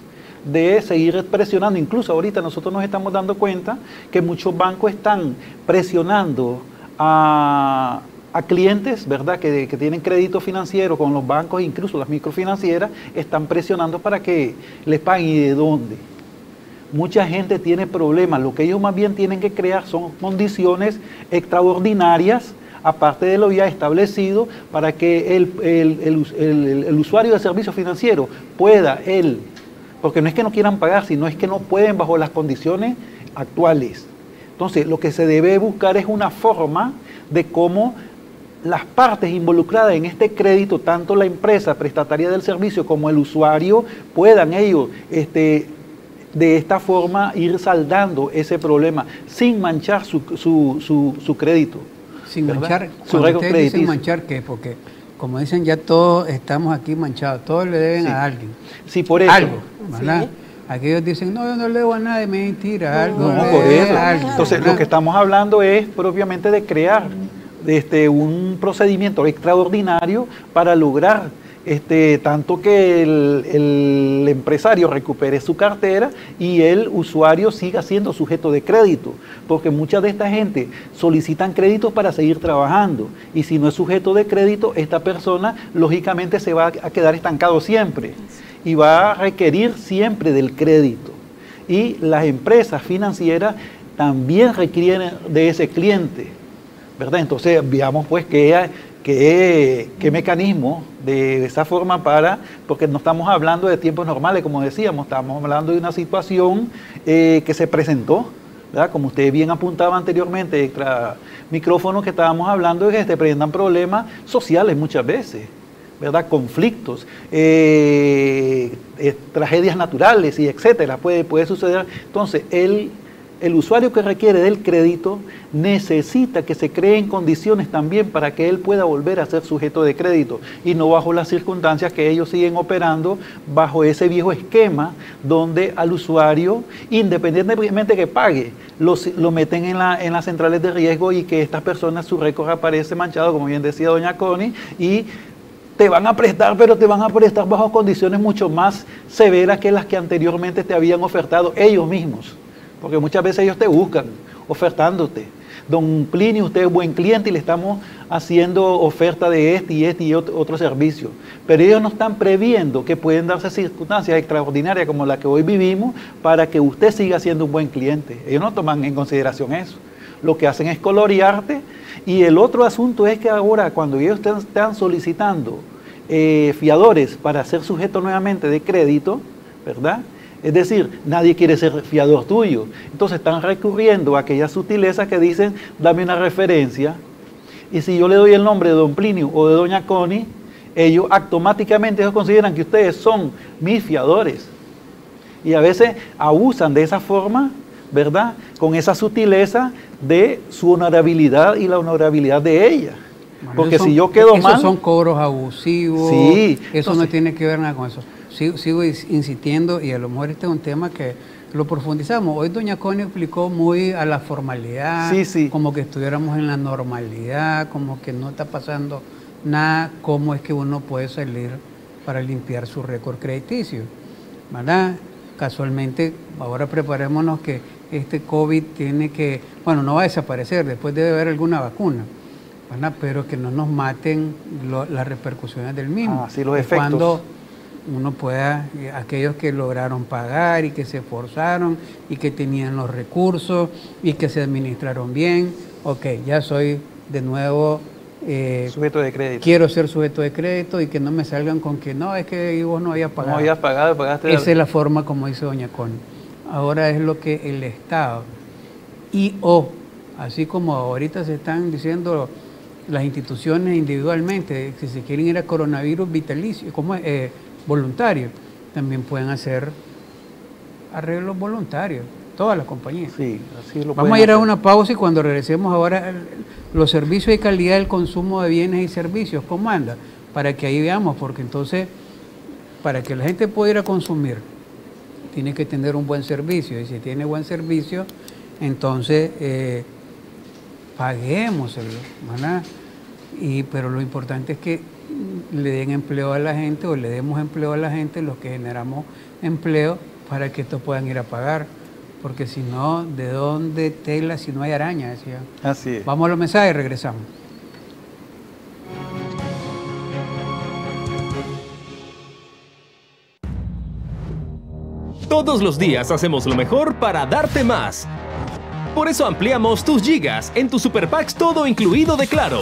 de seguir presionando. Incluso ahorita nosotros nos estamos dando cuenta que muchos bancos están presionando a, a clientes, ¿verdad?, que, tienen crédito financiero con los bancos, incluso las microfinancieras, están presionando para que les paguen. ¿Y de dónde? Mucha gente tiene problemas. Lo que ellos más bien tienen que crear son condiciones extraordinarias, aparte de lo ya establecido, para que el, usuario de servicio financiero pueda, él, porque no es que no quieran pagar, sino es que no pueden bajo las condiciones actuales. Entonces, lo que se debe buscar es una forma de cómo las partes involucradas en este crédito, tanto la empresa prestataria del servicio como el usuario, puedan ellos este, de esta forma ir saldando ese problema sin manchar su, su, su, crédito. Sin manchar, su dicen manchar, ¿qué? Porque como dicen ya todos estamos aquí manchados, todos le deben a alguien. Sí, por eso. Algo, ¿verdad? Aquellos dicen, no, yo no le debo a nadie, mentira, algo. No, por eso. Entonces, lo que estamos hablando es propiamente de crear este, un procedimiento extraordinario para lograr este, tanto que el, empresario recupere su cartera y el usuario siga siendo sujeto de crédito, porque mucha de esta gente solicitan créditos para seguir trabajando y si no es sujeto de crédito, esta persona lógicamente se va a quedar estancado siempre y va a requerir siempre del crédito. Y las empresas financieras también requieren de ese cliente, ¿verdad? Entonces, veamos pues que qué, qué mecanismo de esa forma para, porque no estamos hablando de tiempos normales, como decíamos, estamos hablando de una situación eh, que se presentó, ¿verdad? como usted bien apuntaba anteriormente, extra micrófono que estábamos hablando de que se presentan problemas sociales muchas veces. ¿verdad? conflictos, eh, eh, tragedias naturales y etcétera, puede, puede suceder. Entonces, el el usuario que requiere del crédito necesita que se creen condiciones también para que él pueda volver a ser sujeto de crédito y no bajo las circunstancias que ellos siguen operando bajo ese viejo esquema donde al usuario, independientemente que pague, lo, meten en, la, en las centrales de riesgo y que estas personas su récord aparece manchado, como bien decía doña Connie, y te van a prestar, pero te van a prestar bajo condiciones mucho más severas que las que anteriormente te habían ofertado ellos mismos. Porque muchas veces ellos te buscan ofertándote. Don Plinio, usted es buen cliente y le estamos haciendo oferta de este y este y otro, servicio. Pero ellos no están previendo que pueden darse circunstancias extraordinarias como la que hoy vivimos para que usted siga siendo un buen cliente. Ellos no toman en consideración eso. Lo que hacen es colorearte. Y el otro asunto es que ahora cuando ellos están solicitando eh, fiadores para ser sujetos nuevamente de crédito, ¿verdad? Es decir, nadie quiere ser fiador tuyo. Entonces están recurriendo a aquellas sutilezas que dicen, dame una referencia. Y si yo le doy el nombre de don Plinio o de doña Connie, ellos automáticamente ellos consideran que ustedes son mis fiadores. Y a veces abusan de esa forma, ¿verdad? Con esa sutileza de su honorabilidad y la honorabilidad de ella. Porque si yo quedo mal... Esos son cobros abusivos. Sí. Eso no tiene que ver nada con eso sigo, insistiendo y a lo mejor este es un tema que lo profundizamos. Hoy doña Connie explicó muy a la formalidad, como que estuviéramos en la normalidad, como que no está pasando nada, cómo es que uno puede salir para limpiar su récord crediticio. ¿Verdad? Casualmente, ahora preparémonos que este COVID tiene que, bueno, no va a desaparecer, después debe haber alguna vacuna, ¿verdad? pero que no nos maten las repercusiones del mismo. Ah, sí, los efectos uno pueda, eh, aquellos que lograron pagar y que se esforzaron y que tenían los recursos y que se administraron bien, ok, ya soy de nuevo... Eh, sujeto de crédito. Quiero ser sujeto de crédito y que no me salgan con que no, es que vos no habías pagado. No habías pagado, pagaste. Esa es la forma como dice doña Connie. Ahora es lo que el Estado y o, así como ahorita se están diciendo las instituciones individualmente, si se quieren ir a coronavirus vitalicio, como eh, voluntarios, también pueden hacer arreglos voluntarios, todas las compañías. Sí, así lo Vamos a ir a una pausa y cuando regresemos ahora, los servicios y calidad del consumo de bienes y servicios, ¿cómo anda? Para que ahí veamos, porque entonces, para que la gente pueda ir a consumir, tiene que tener un buen servicio, y si tiene buen servicio, entonces eh, paguémoselo, ¿verdad? Y, pero lo importante es que le den empleo a la gente o le demos empleo a la gente, los que generamos empleo, para que estos puedan ir a pagar. Porque si no, ¿de dónde tela si no hay araña? Decía. Así es. Vamos a los mensajes y regresamos. Todos los días hacemos lo mejor para darte más. Por eso ampliamos tus gigas en tu Super Packs todo incluido de Claro.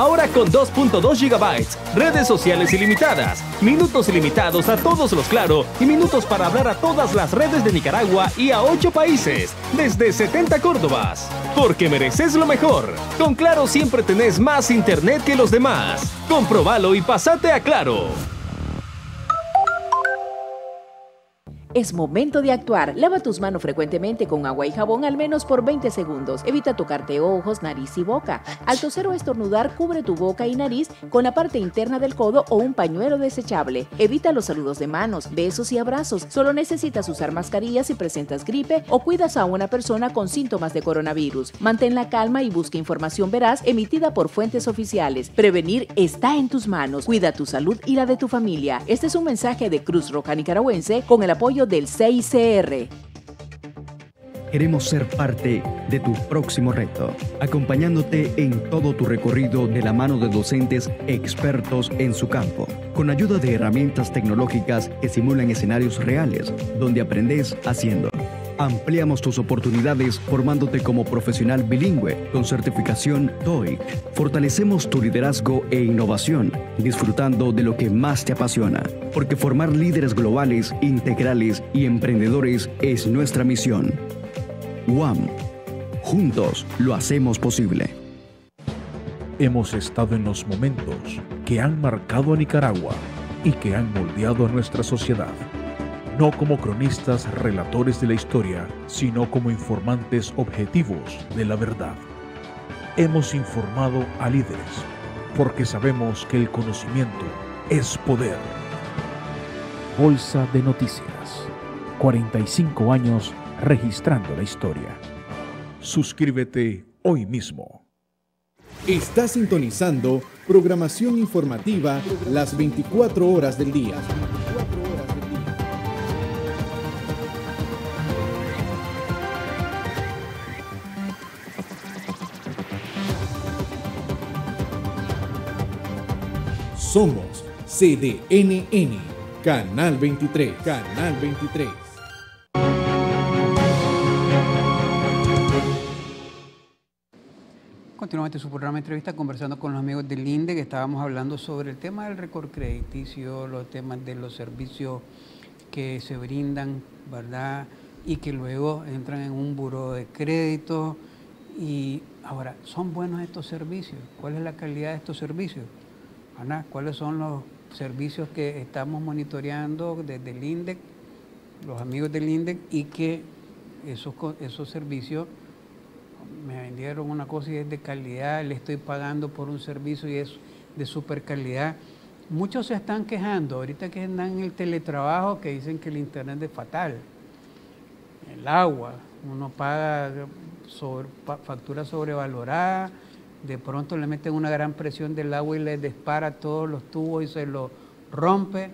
Ahora con 2.2 GB, redes sociales ilimitadas, minutos ilimitados a todos los Claro y minutos para hablar a todas las redes de Nicaragua y a 8 países, desde 70 Córdobas. Porque mereces lo mejor. Con Claro siempre tenés más internet que los demás. Comprobalo y pasate a Claro. Es momento de actuar. Lava tus manos frecuentemente con agua y jabón al menos por 20 segundos. Evita tocarte ojos, nariz y boca. Al toser o estornudar, cubre tu boca y nariz con la parte interna del codo o un pañuelo desechable. Evita los saludos de manos, besos y abrazos. Solo necesitas usar mascarillas si presentas gripe o cuidas a una persona con síntomas de coronavirus. Mantén la calma y busca información veraz emitida por fuentes oficiales. Prevenir está en tus manos. Cuida tu salud y la de tu familia. Este es un mensaje de Cruz Roja Nicaragüense con el apoyo del CICR. Queremos ser parte de tu próximo reto, acompañándote en todo tu recorrido de la mano de docentes expertos en su campo, con ayuda de herramientas tecnológicas que simulan escenarios reales, donde aprendes haciendo. Ampliamos tus oportunidades formándote como profesional bilingüe con certificación TOEIC. Fortalecemos tu liderazgo e innovación, disfrutando de lo que más te apasiona, porque formar líderes globales, integrales y emprendedores es nuestra misión. UAM. Juntos lo hacemos posible. Hemos estado en los momentos que han marcado a Nicaragua y que han moldeado a nuestra sociedad no como cronistas relatores de la historia, sino como informantes objetivos de la verdad. Hemos informado a líderes, porque sabemos que el conocimiento es poder. Bolsa de Noticias. 45 años registrando la historia. Suscríbete hoy mismo. Está sintonizando programación informativa las 24 horas del día. Somos CDNN, Canal 23, Canal 23. Continuamente su programa de entrevista conversando con los amigos del INDE que estábamos hablando sobre el tema del récord crediticio, los temas de los servicios que se brindan, ¿verdad? Y que luego entran en un buro de crédito. Y ahora, ¿son buenos estos servicios? ¿Cuál es la calidad de estos servicios? Cuáles son los servicios que estamos monitoreando desde el INDEC, los amigos del INDEC, y que esos, esos servicios me vendieron una cosa y es de calidad, le estoy pagando por un servicio y es de super calidad. Muchos se están quejando, ahorita que andan en el teletrabajo, que dicen que el internet es fatal. El agua, uno paga sobre, factura sobrevalorada, de pronto le meten una gran presión del agua y le dispara todos los tubos y se los rompe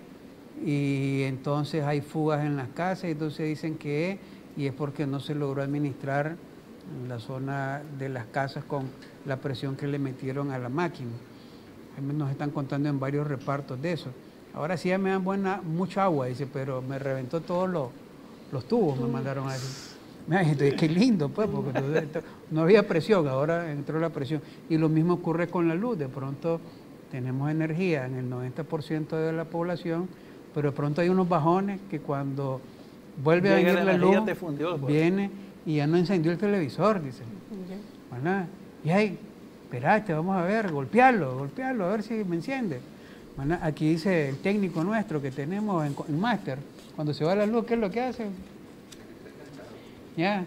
y entonces hay fugas en las casas y entonces dicen que es y es porque no se logró administrar la zona de las casas con la presión que le metieron a la máquina. Nos están contando en varios repartos de eso. Ahora sí ya me dan buena, mucha agua, dice, pero me reventó todos los, los tubos, me mandaron a decir. Entonces, qué lindo, pues, porque no había presión, ahora entró la presión. Y lo mismo ocurre con la luz, de pronto tenemos energía en el 90% de la población, pero de pronto hay unos bajones que cuando vuelve a venir la, luz, pues. viene y ya no encendió el televisor, dice. Y ahí, espérate, vamos a ver, golpearlo, golpearlo, a ver si me enciende. Aquí dice el técnico nuestro que tenemos en, en máster, cuando se va la luz, ¿qué es lo que hace? ¿Ya?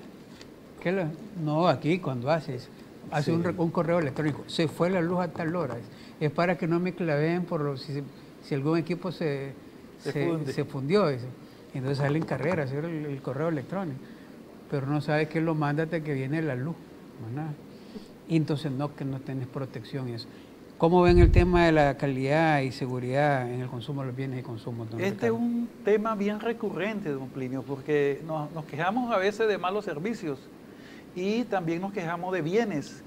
¿Qué No, aquí cuando haces, hace un, correo electrónico, se fue la luz a tal hora. Es para que no me claveen por si, si algún equipo se, se, fundió. Entonces sale en carrera hacer el, correo electrónico. Pero no sabes que lo mándate que viene la luz. Y entonces no, que no tenés protección y eso. ¿Cómo ven el tema de la calidad y seguridad en el consumo de los bienes y consumo? Este es un tema bien recurrente, don Plinio, porque nos, quejamos a veces de malos servicios y también nos quejamos de bienes.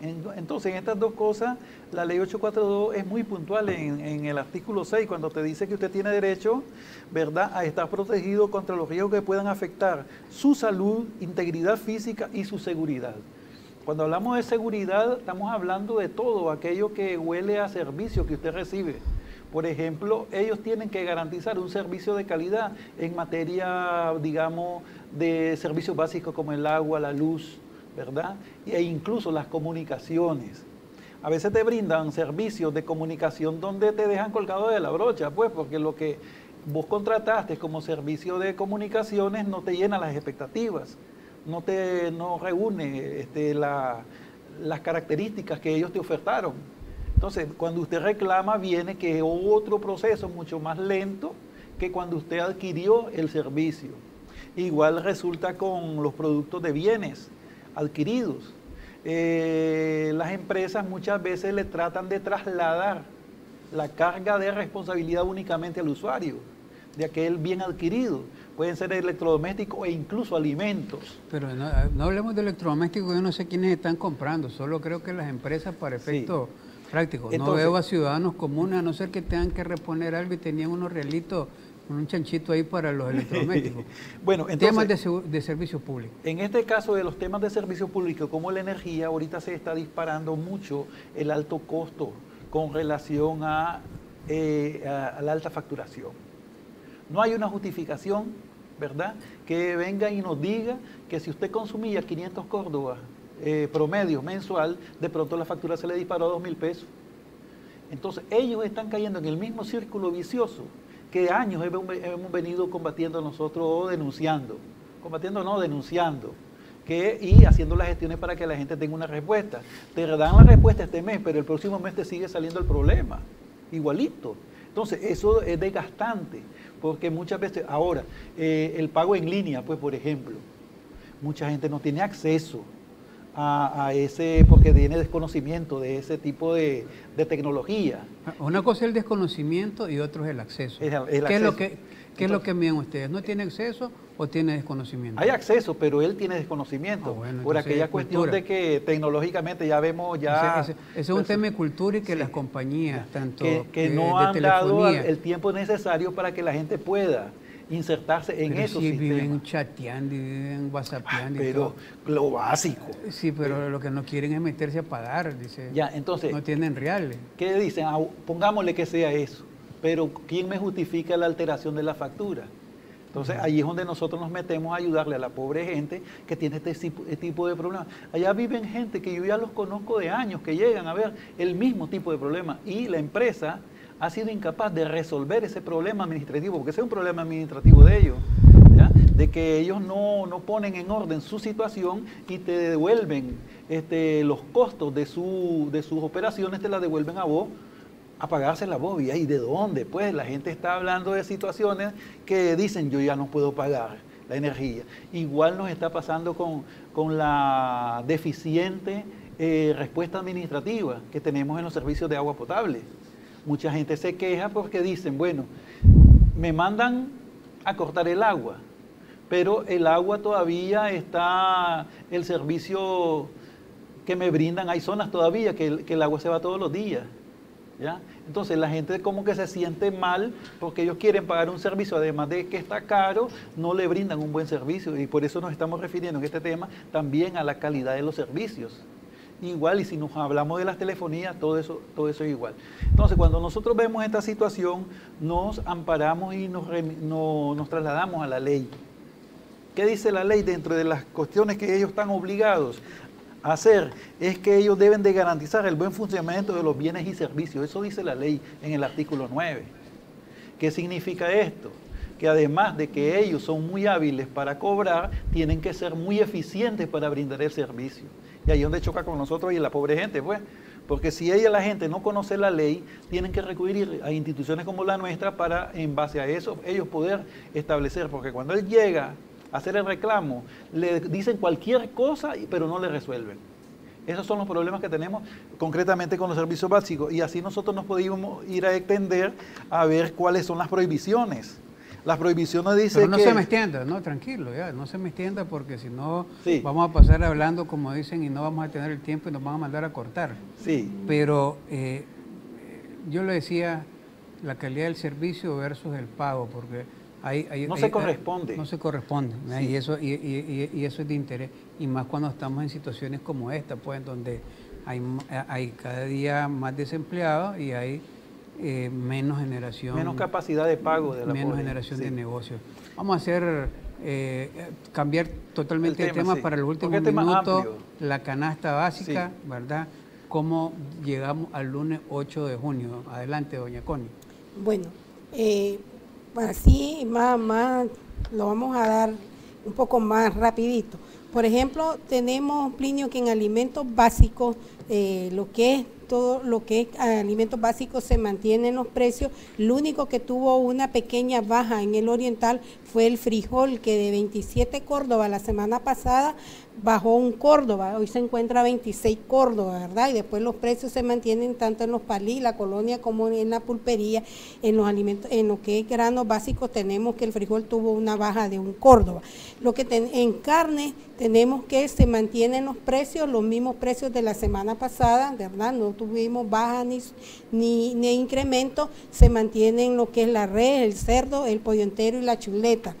Entonces, en estas dos cosas, la ley 842 es muy puntual en, en, el artículo 6, cuando te dice que usted tiene derecho, ¿verdad?, a estar protegido contra los riesgos que puedan afectar su salud, integridad física y su seguridad. Cuando hablamos de seguridad, estamos hablando de todo aquello que huele a servicio que usted recibe. Por ejemplo, ellos tienen que garantizar un servicio de calidad en materia, digamos, de servicios básicos como el agua, la luz, ¿verdad? E incluso las comunicaciones. A veces te brindan servicios de comunicación donde te dejan colgado de la brocha, pues, porque lo que vos contrataste como servicio de comunicaciones, no te llena las expectativas, no te no reúne este, las características que ellos te ofertaron. Entonces, cuando usted reclama, viene que otro proceso mucho más lento que cuando usted adquirió el servicio. Igual resulta con los productos de bienes adquiridos. Eh, las empresas muchas veces le tratan de trasladar la carga de responsabilidad únicamente al usuario de aquel bien adquirido. Pueden ser electrodomésticos e incluso alimentos. Pero no, hablemos de electrodomésticos, yo no sé quiénes están comprando, solo creo que las empresas para efecto práctico. no veo a ciudadanos comunes, a no ser que tengan que reponer algo y tenían unos realitos un chanchito ahí para los electrodomésticos. bueno, temas de, de, servicio público. En este caso de los temas de servicio público, como la energía, ahorita se está disparando mucho el alto costo con relación a, eh, a, la alta facturación. No hay una justificación, ¿verdad?, que venga y nos diga que si usted consumía 500 córdobas eh, promedio mensual, de pronto la factura se le disparó a 2 mil pesos. Entonces ellos están cayendo en el mismo círculo vicioso que años hemos, venido combatiendo nosotros o denunciando, combatiendo no, denunciando, que, y haciendo las gestiones para que la gente tenga una respuesta. Te dan la respuesta este mes, pero el próximo mes te sigue saliendo el problema, igualito. Entonces, eso es desgastante, porque muchas veces, ahora, eh, el pago en línea, pues, por ejemplo, mucha gente no tiene acceso a, ese, porque tiene desconocimiento de ese tipo de, tecnología. Una cosa es el desconocimiento y otro es el acceso. ¿Qué, Es lo que, ¿Qué es lo que miden ustedes? ¿No tiene acceso o tiene desconocimiento? Hay acceso, pero él tiene desconocimiento. Ah, por aquella cuestión de que tecnológicamente ya vemos ya... Ese, es un pues, tema de cultura y que las compañías, tanto que, no han dado el tiempo necesario para que la gente pueda insertarse en eso. sí, viven chateando y viven whatsappeando. pero lo básico. Sí, pero lo que no quieren es meterse a pagar, dice. Ya, entonces. No tienen reales. ¿Qué dicen? Ah, pongámosle que sea eso. Pero ¿quién me justifica la alteración de la factura? Entonces, ahí es donde nosotros nos metemos a ayudarle a la pobre gente que tiene este, este tipo de problemas. Allá viven gente que yo ya los conozco de años, que llegan a ver el mismo tipo de problema. Y la empresa ha sido incapaz de resolver ese problema administrativo, porque ese es un problema administrativo de ellos, de que ellos no, ponen en orden su situación y te devuelven este, los costos de, su, de sus operaciones, te la devuelven a vos a pagarse la vos. ¿Y de dónde? Pues la gente está hablando de situaciones que dicen yo ya no puedo pagar la energía. Igual nos está pasando con, con la deficiente eh, respuesta administrativa que tenemos en los servicios de agua potable. Mucha gente se queja porque dicen, bueno, me mandan a cortar el agua, pero el agua todavía está, el servicio que me brindan, hay zonas todavía que el, agua se va todos los días. Entonces la gente como que se siente mal porque ellos quieren pagar un servicio, además de que está caro, no le brindan un buen servicio y por eso nos estamos refiriendo en este tema también a la calidad de los servicios igual y si nos hablamos de las telefonías, todo eso, todo eso es igual. Entonces, cuando nosotros vemos esta situación, nos amparamos y nos, nos trasladamos a la ley. ¿Qué dice la ley dentro de las cuestiones que ellos están obligados hacer? Es que ellos deben de garantizar el buen funcionamiento de los bienes y servicios. Eso dice la ley en el artículo 9. ¿Qué significa esto? que además de que ellos son muy hábiles para cobrar, tienen que ser muy eficientes para brindar el servicio. Y ahí es donde choca con nosotros y la pobre gente, pues. Porque si ella, la gente, no conoce la ley, tienen que recurrir a instituciones como la nuestra para, en base a eso, ellos poder establecer. Porque cuando él llega hacer el reclamo, le dicen cualquier cosa, pero no le resuelven. Esos son los problemas que tenemos concretamente con los servicios básicos. Y así nosotros nos podemos ir a extender a ver cuáles son las prohibiciones las prohibiciones dicen Pero no se me extienda, no, tranquilo, ya, no se me extienda porque si no vamos a pasar hablando como dicen y no vamos a tener el tiempo y nos van a mandar a cortar. Sí. Pero eh, yo le decía la calidad del servicio versus el pago, porque hay, no se corresponde. no se corresponde, y, eso, y, eso es de interés, y más cuando estamos en situaciones como esta, pues donde hay, hay cada día más desempleados y hay eh, menos generación. Menos capacidad de pago de la Menos generación de negocios. Vamos a hacer, eh, cambiar totalmente el tema, para el último minuto, la canasta básica, ¿verdad? ¿Cómo llegamos al lunes 8 de junio? Adelante, doña Connie. Bueno, eh, así más, más, lo vamos a dar un poco más rapidito. Por ejemplo, tenemos, Plinio, que en alimentos básicos, eh, lo que es todo lo que es alimentos básicos se mantiene en los precios. Lo único que tuvo una pequeña baja en el oriental fue el frijol, que de 27 Córdoba la semana pasada bajó un Córdoba, hoy se encuentra 26 Córdoba, ¿verdad? Y después los precios se mantienen tanto en los palí, la colonia, como en la pulpería, en los alimentos, en lo que es granos básicos tenemos que el frijol tuvo una baja de un Córdoba. Lo que en carne tenemos que se mantienen los precios, los mismos precios de la semana pasada, ¿verdad? No tuvimos baja ni, ni, ni incremento, se mantienen lo que es la red, el cerdo, el pollo entero y la chuleta.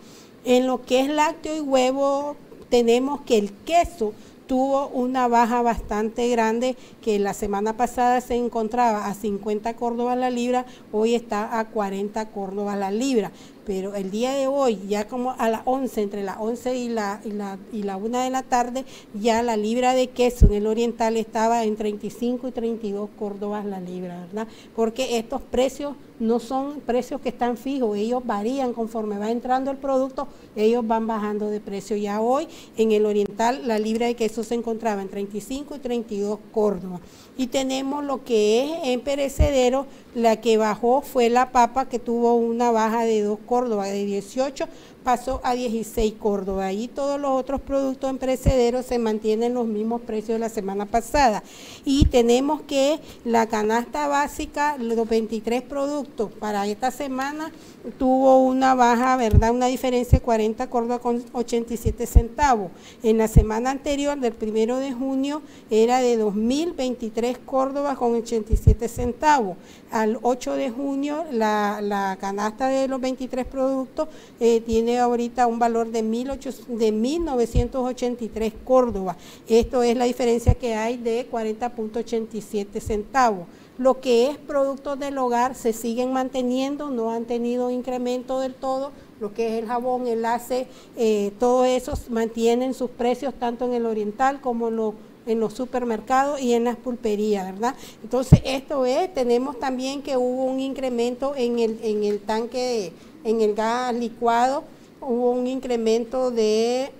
En lo que es lácteo y huevo, tenemos que el queso tuvo una baja bastante grande que la semana pasada se encontraba a 50 córdobas la libra, hoy está a 40 córdobas la libra pero el día de hoy, ya como a las 11, entre las 11 y la, y la, y la 1 de la tarde, ya la libra de queso en el oriental estaba en 35 y 32 córdobas la libra, ¿verdad? Porque estos precios no son precios que están fijos, ellos varían conforme va entrando el producto, ellos van bajando de precio. Ya hoy en el oriental la libra de queso se encontraba en 35 y 32 córdobas. Y tenemos lo que es en perecedero, la que bajó fue la papa que tuvo una baja de 2 córdobas, de 18 pasó a 16 Córdoba. Y todos los otros productos en precederos se mantienen los mismos precios de la semana pasada. Y tenemos que la canasta básica, los 23 productos para esta semana tuvo una baja, ¿verdad? Una diferencia de 40 Córdoba con 87 centavos. En la semana anterior, del primero de junio, era de 2.023 Córdoba con 87 centavos. Al 8 de junio, la, canasta de los 23 productos eh, tiene ahorita un valor de, 1.983 Córdoba. Esto es la diferencia que hay de 40.87 centavos. Lo que es productos del hogar se siguen manteniendo, no han tenido incremento del todo. Lo que es el jabón, el ace, eh, todos esos mantienen sus precios tanto en el oriental como en los en los supermercados y en las pulperías, ¿verdad? Entonces, esto es, tenemos también que hubo un incremento en el, en el tanque, en el gas licuado, hubo un incremento de,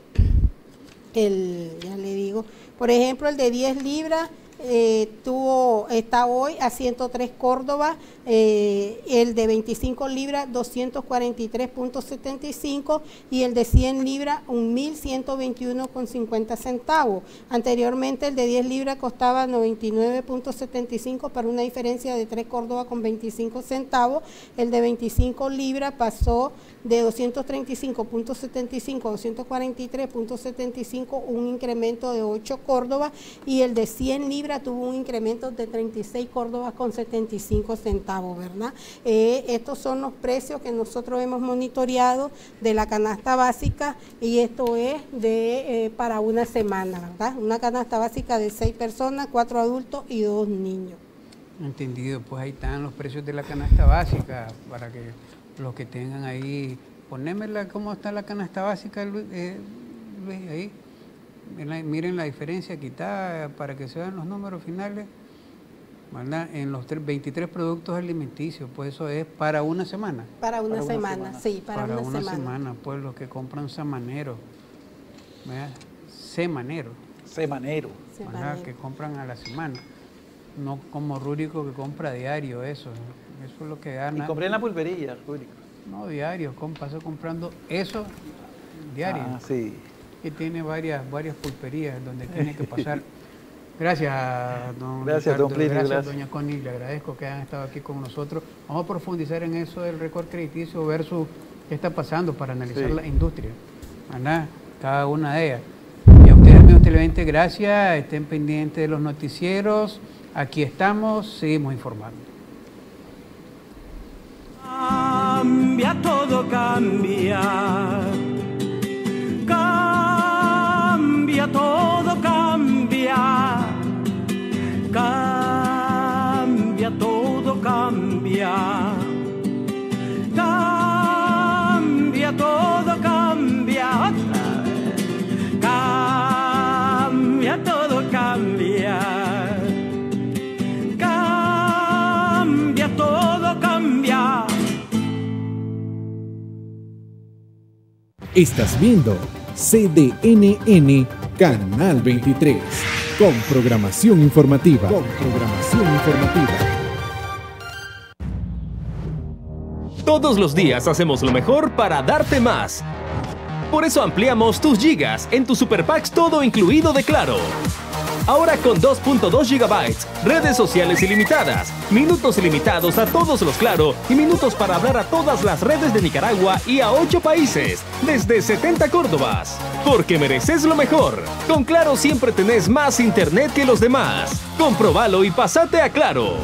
el, ya le digo, por ejemplo, el de 10 libras eh, tuvo, está hoy a 103 Córdoba, eh, el de 25 libras 243.75 y el de 100 libras 1.121.50 centavos. Anteriormente el de 10 libras costaba 99.75 para una diferencia de 3 Córdoba con 25 centavos. El de 25 libras pasó de 235.75 a 243.75, un incremento de 8 Córdoba y el de 100 libras tuvo un incremento de 36 Córdobas con 75 centavos, ¿verdad? Eh, estos son los precios que nosotros hemos monitoreado de la canasta básica y esto es de eh, para una semana, ¿verdad? Una canasta básica de 6 personas, 4 adultos y 2 niños. Entendido, pues ahí están los precios de la canasta básica para que los que tengan ahí, ponémela cómo está la canasta básica, eh, Luis, ahí miren la diferencia está para que se vean los números finales. En los 23 productos alimenticios, pues eso es para una semana. Para una, semana, sí, para, una, semana. Pues los que compran samanero, semanero. Semanero. Que compran a la semana. No como Rúrico que compra diario, eso. Eso es lo que gana. Y compré en la pulpería, Rúrico. No, diario, paso comprando eso diario. Ah, sí que tiene varias, varias pulperías donde tiene que pasar. Gracias, don Gracias, don gracias, doña Connie, le agradezco que hayan estado aquí con nosotros. Vamos a profundizar en eso del récord crediticio versus qué está pasando para analizar la industria, ¿verdad? Cada una de ellas. Y a ustedes, amigos televidentes, gracias, estén pendientes de los noticieros. Aquí estamos, seguimos informando. Cambia, todo cambia cambia, cambia, todo cambia, cambia, todo cambia, cambia, todo cambia. Estás viendo CDNN Canal 23 con programación informativa. Con programación informativa. Todos los días hacemos lo mejor para darte más. Por eso ampliamos tus gigas en tu Super Packs todo incluido de Claro. Ahora con 2.2 GB, redes sociales ilimitadas, minutos ilimitados a todos los Claro y minutos para hablar a todas las redes de Nicaragua y a 8 países, desde 70 Córdobas. Porque mereces lo mejor. Con Claro siempre tenés más internet que los demás. Comprobalo y pasate a Claro.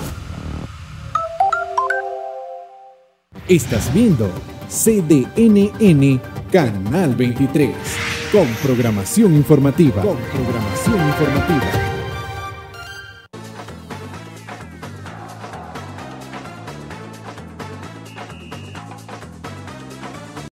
Estás viendo CDNN Canal 23 con programación informativa. Con programación informativa.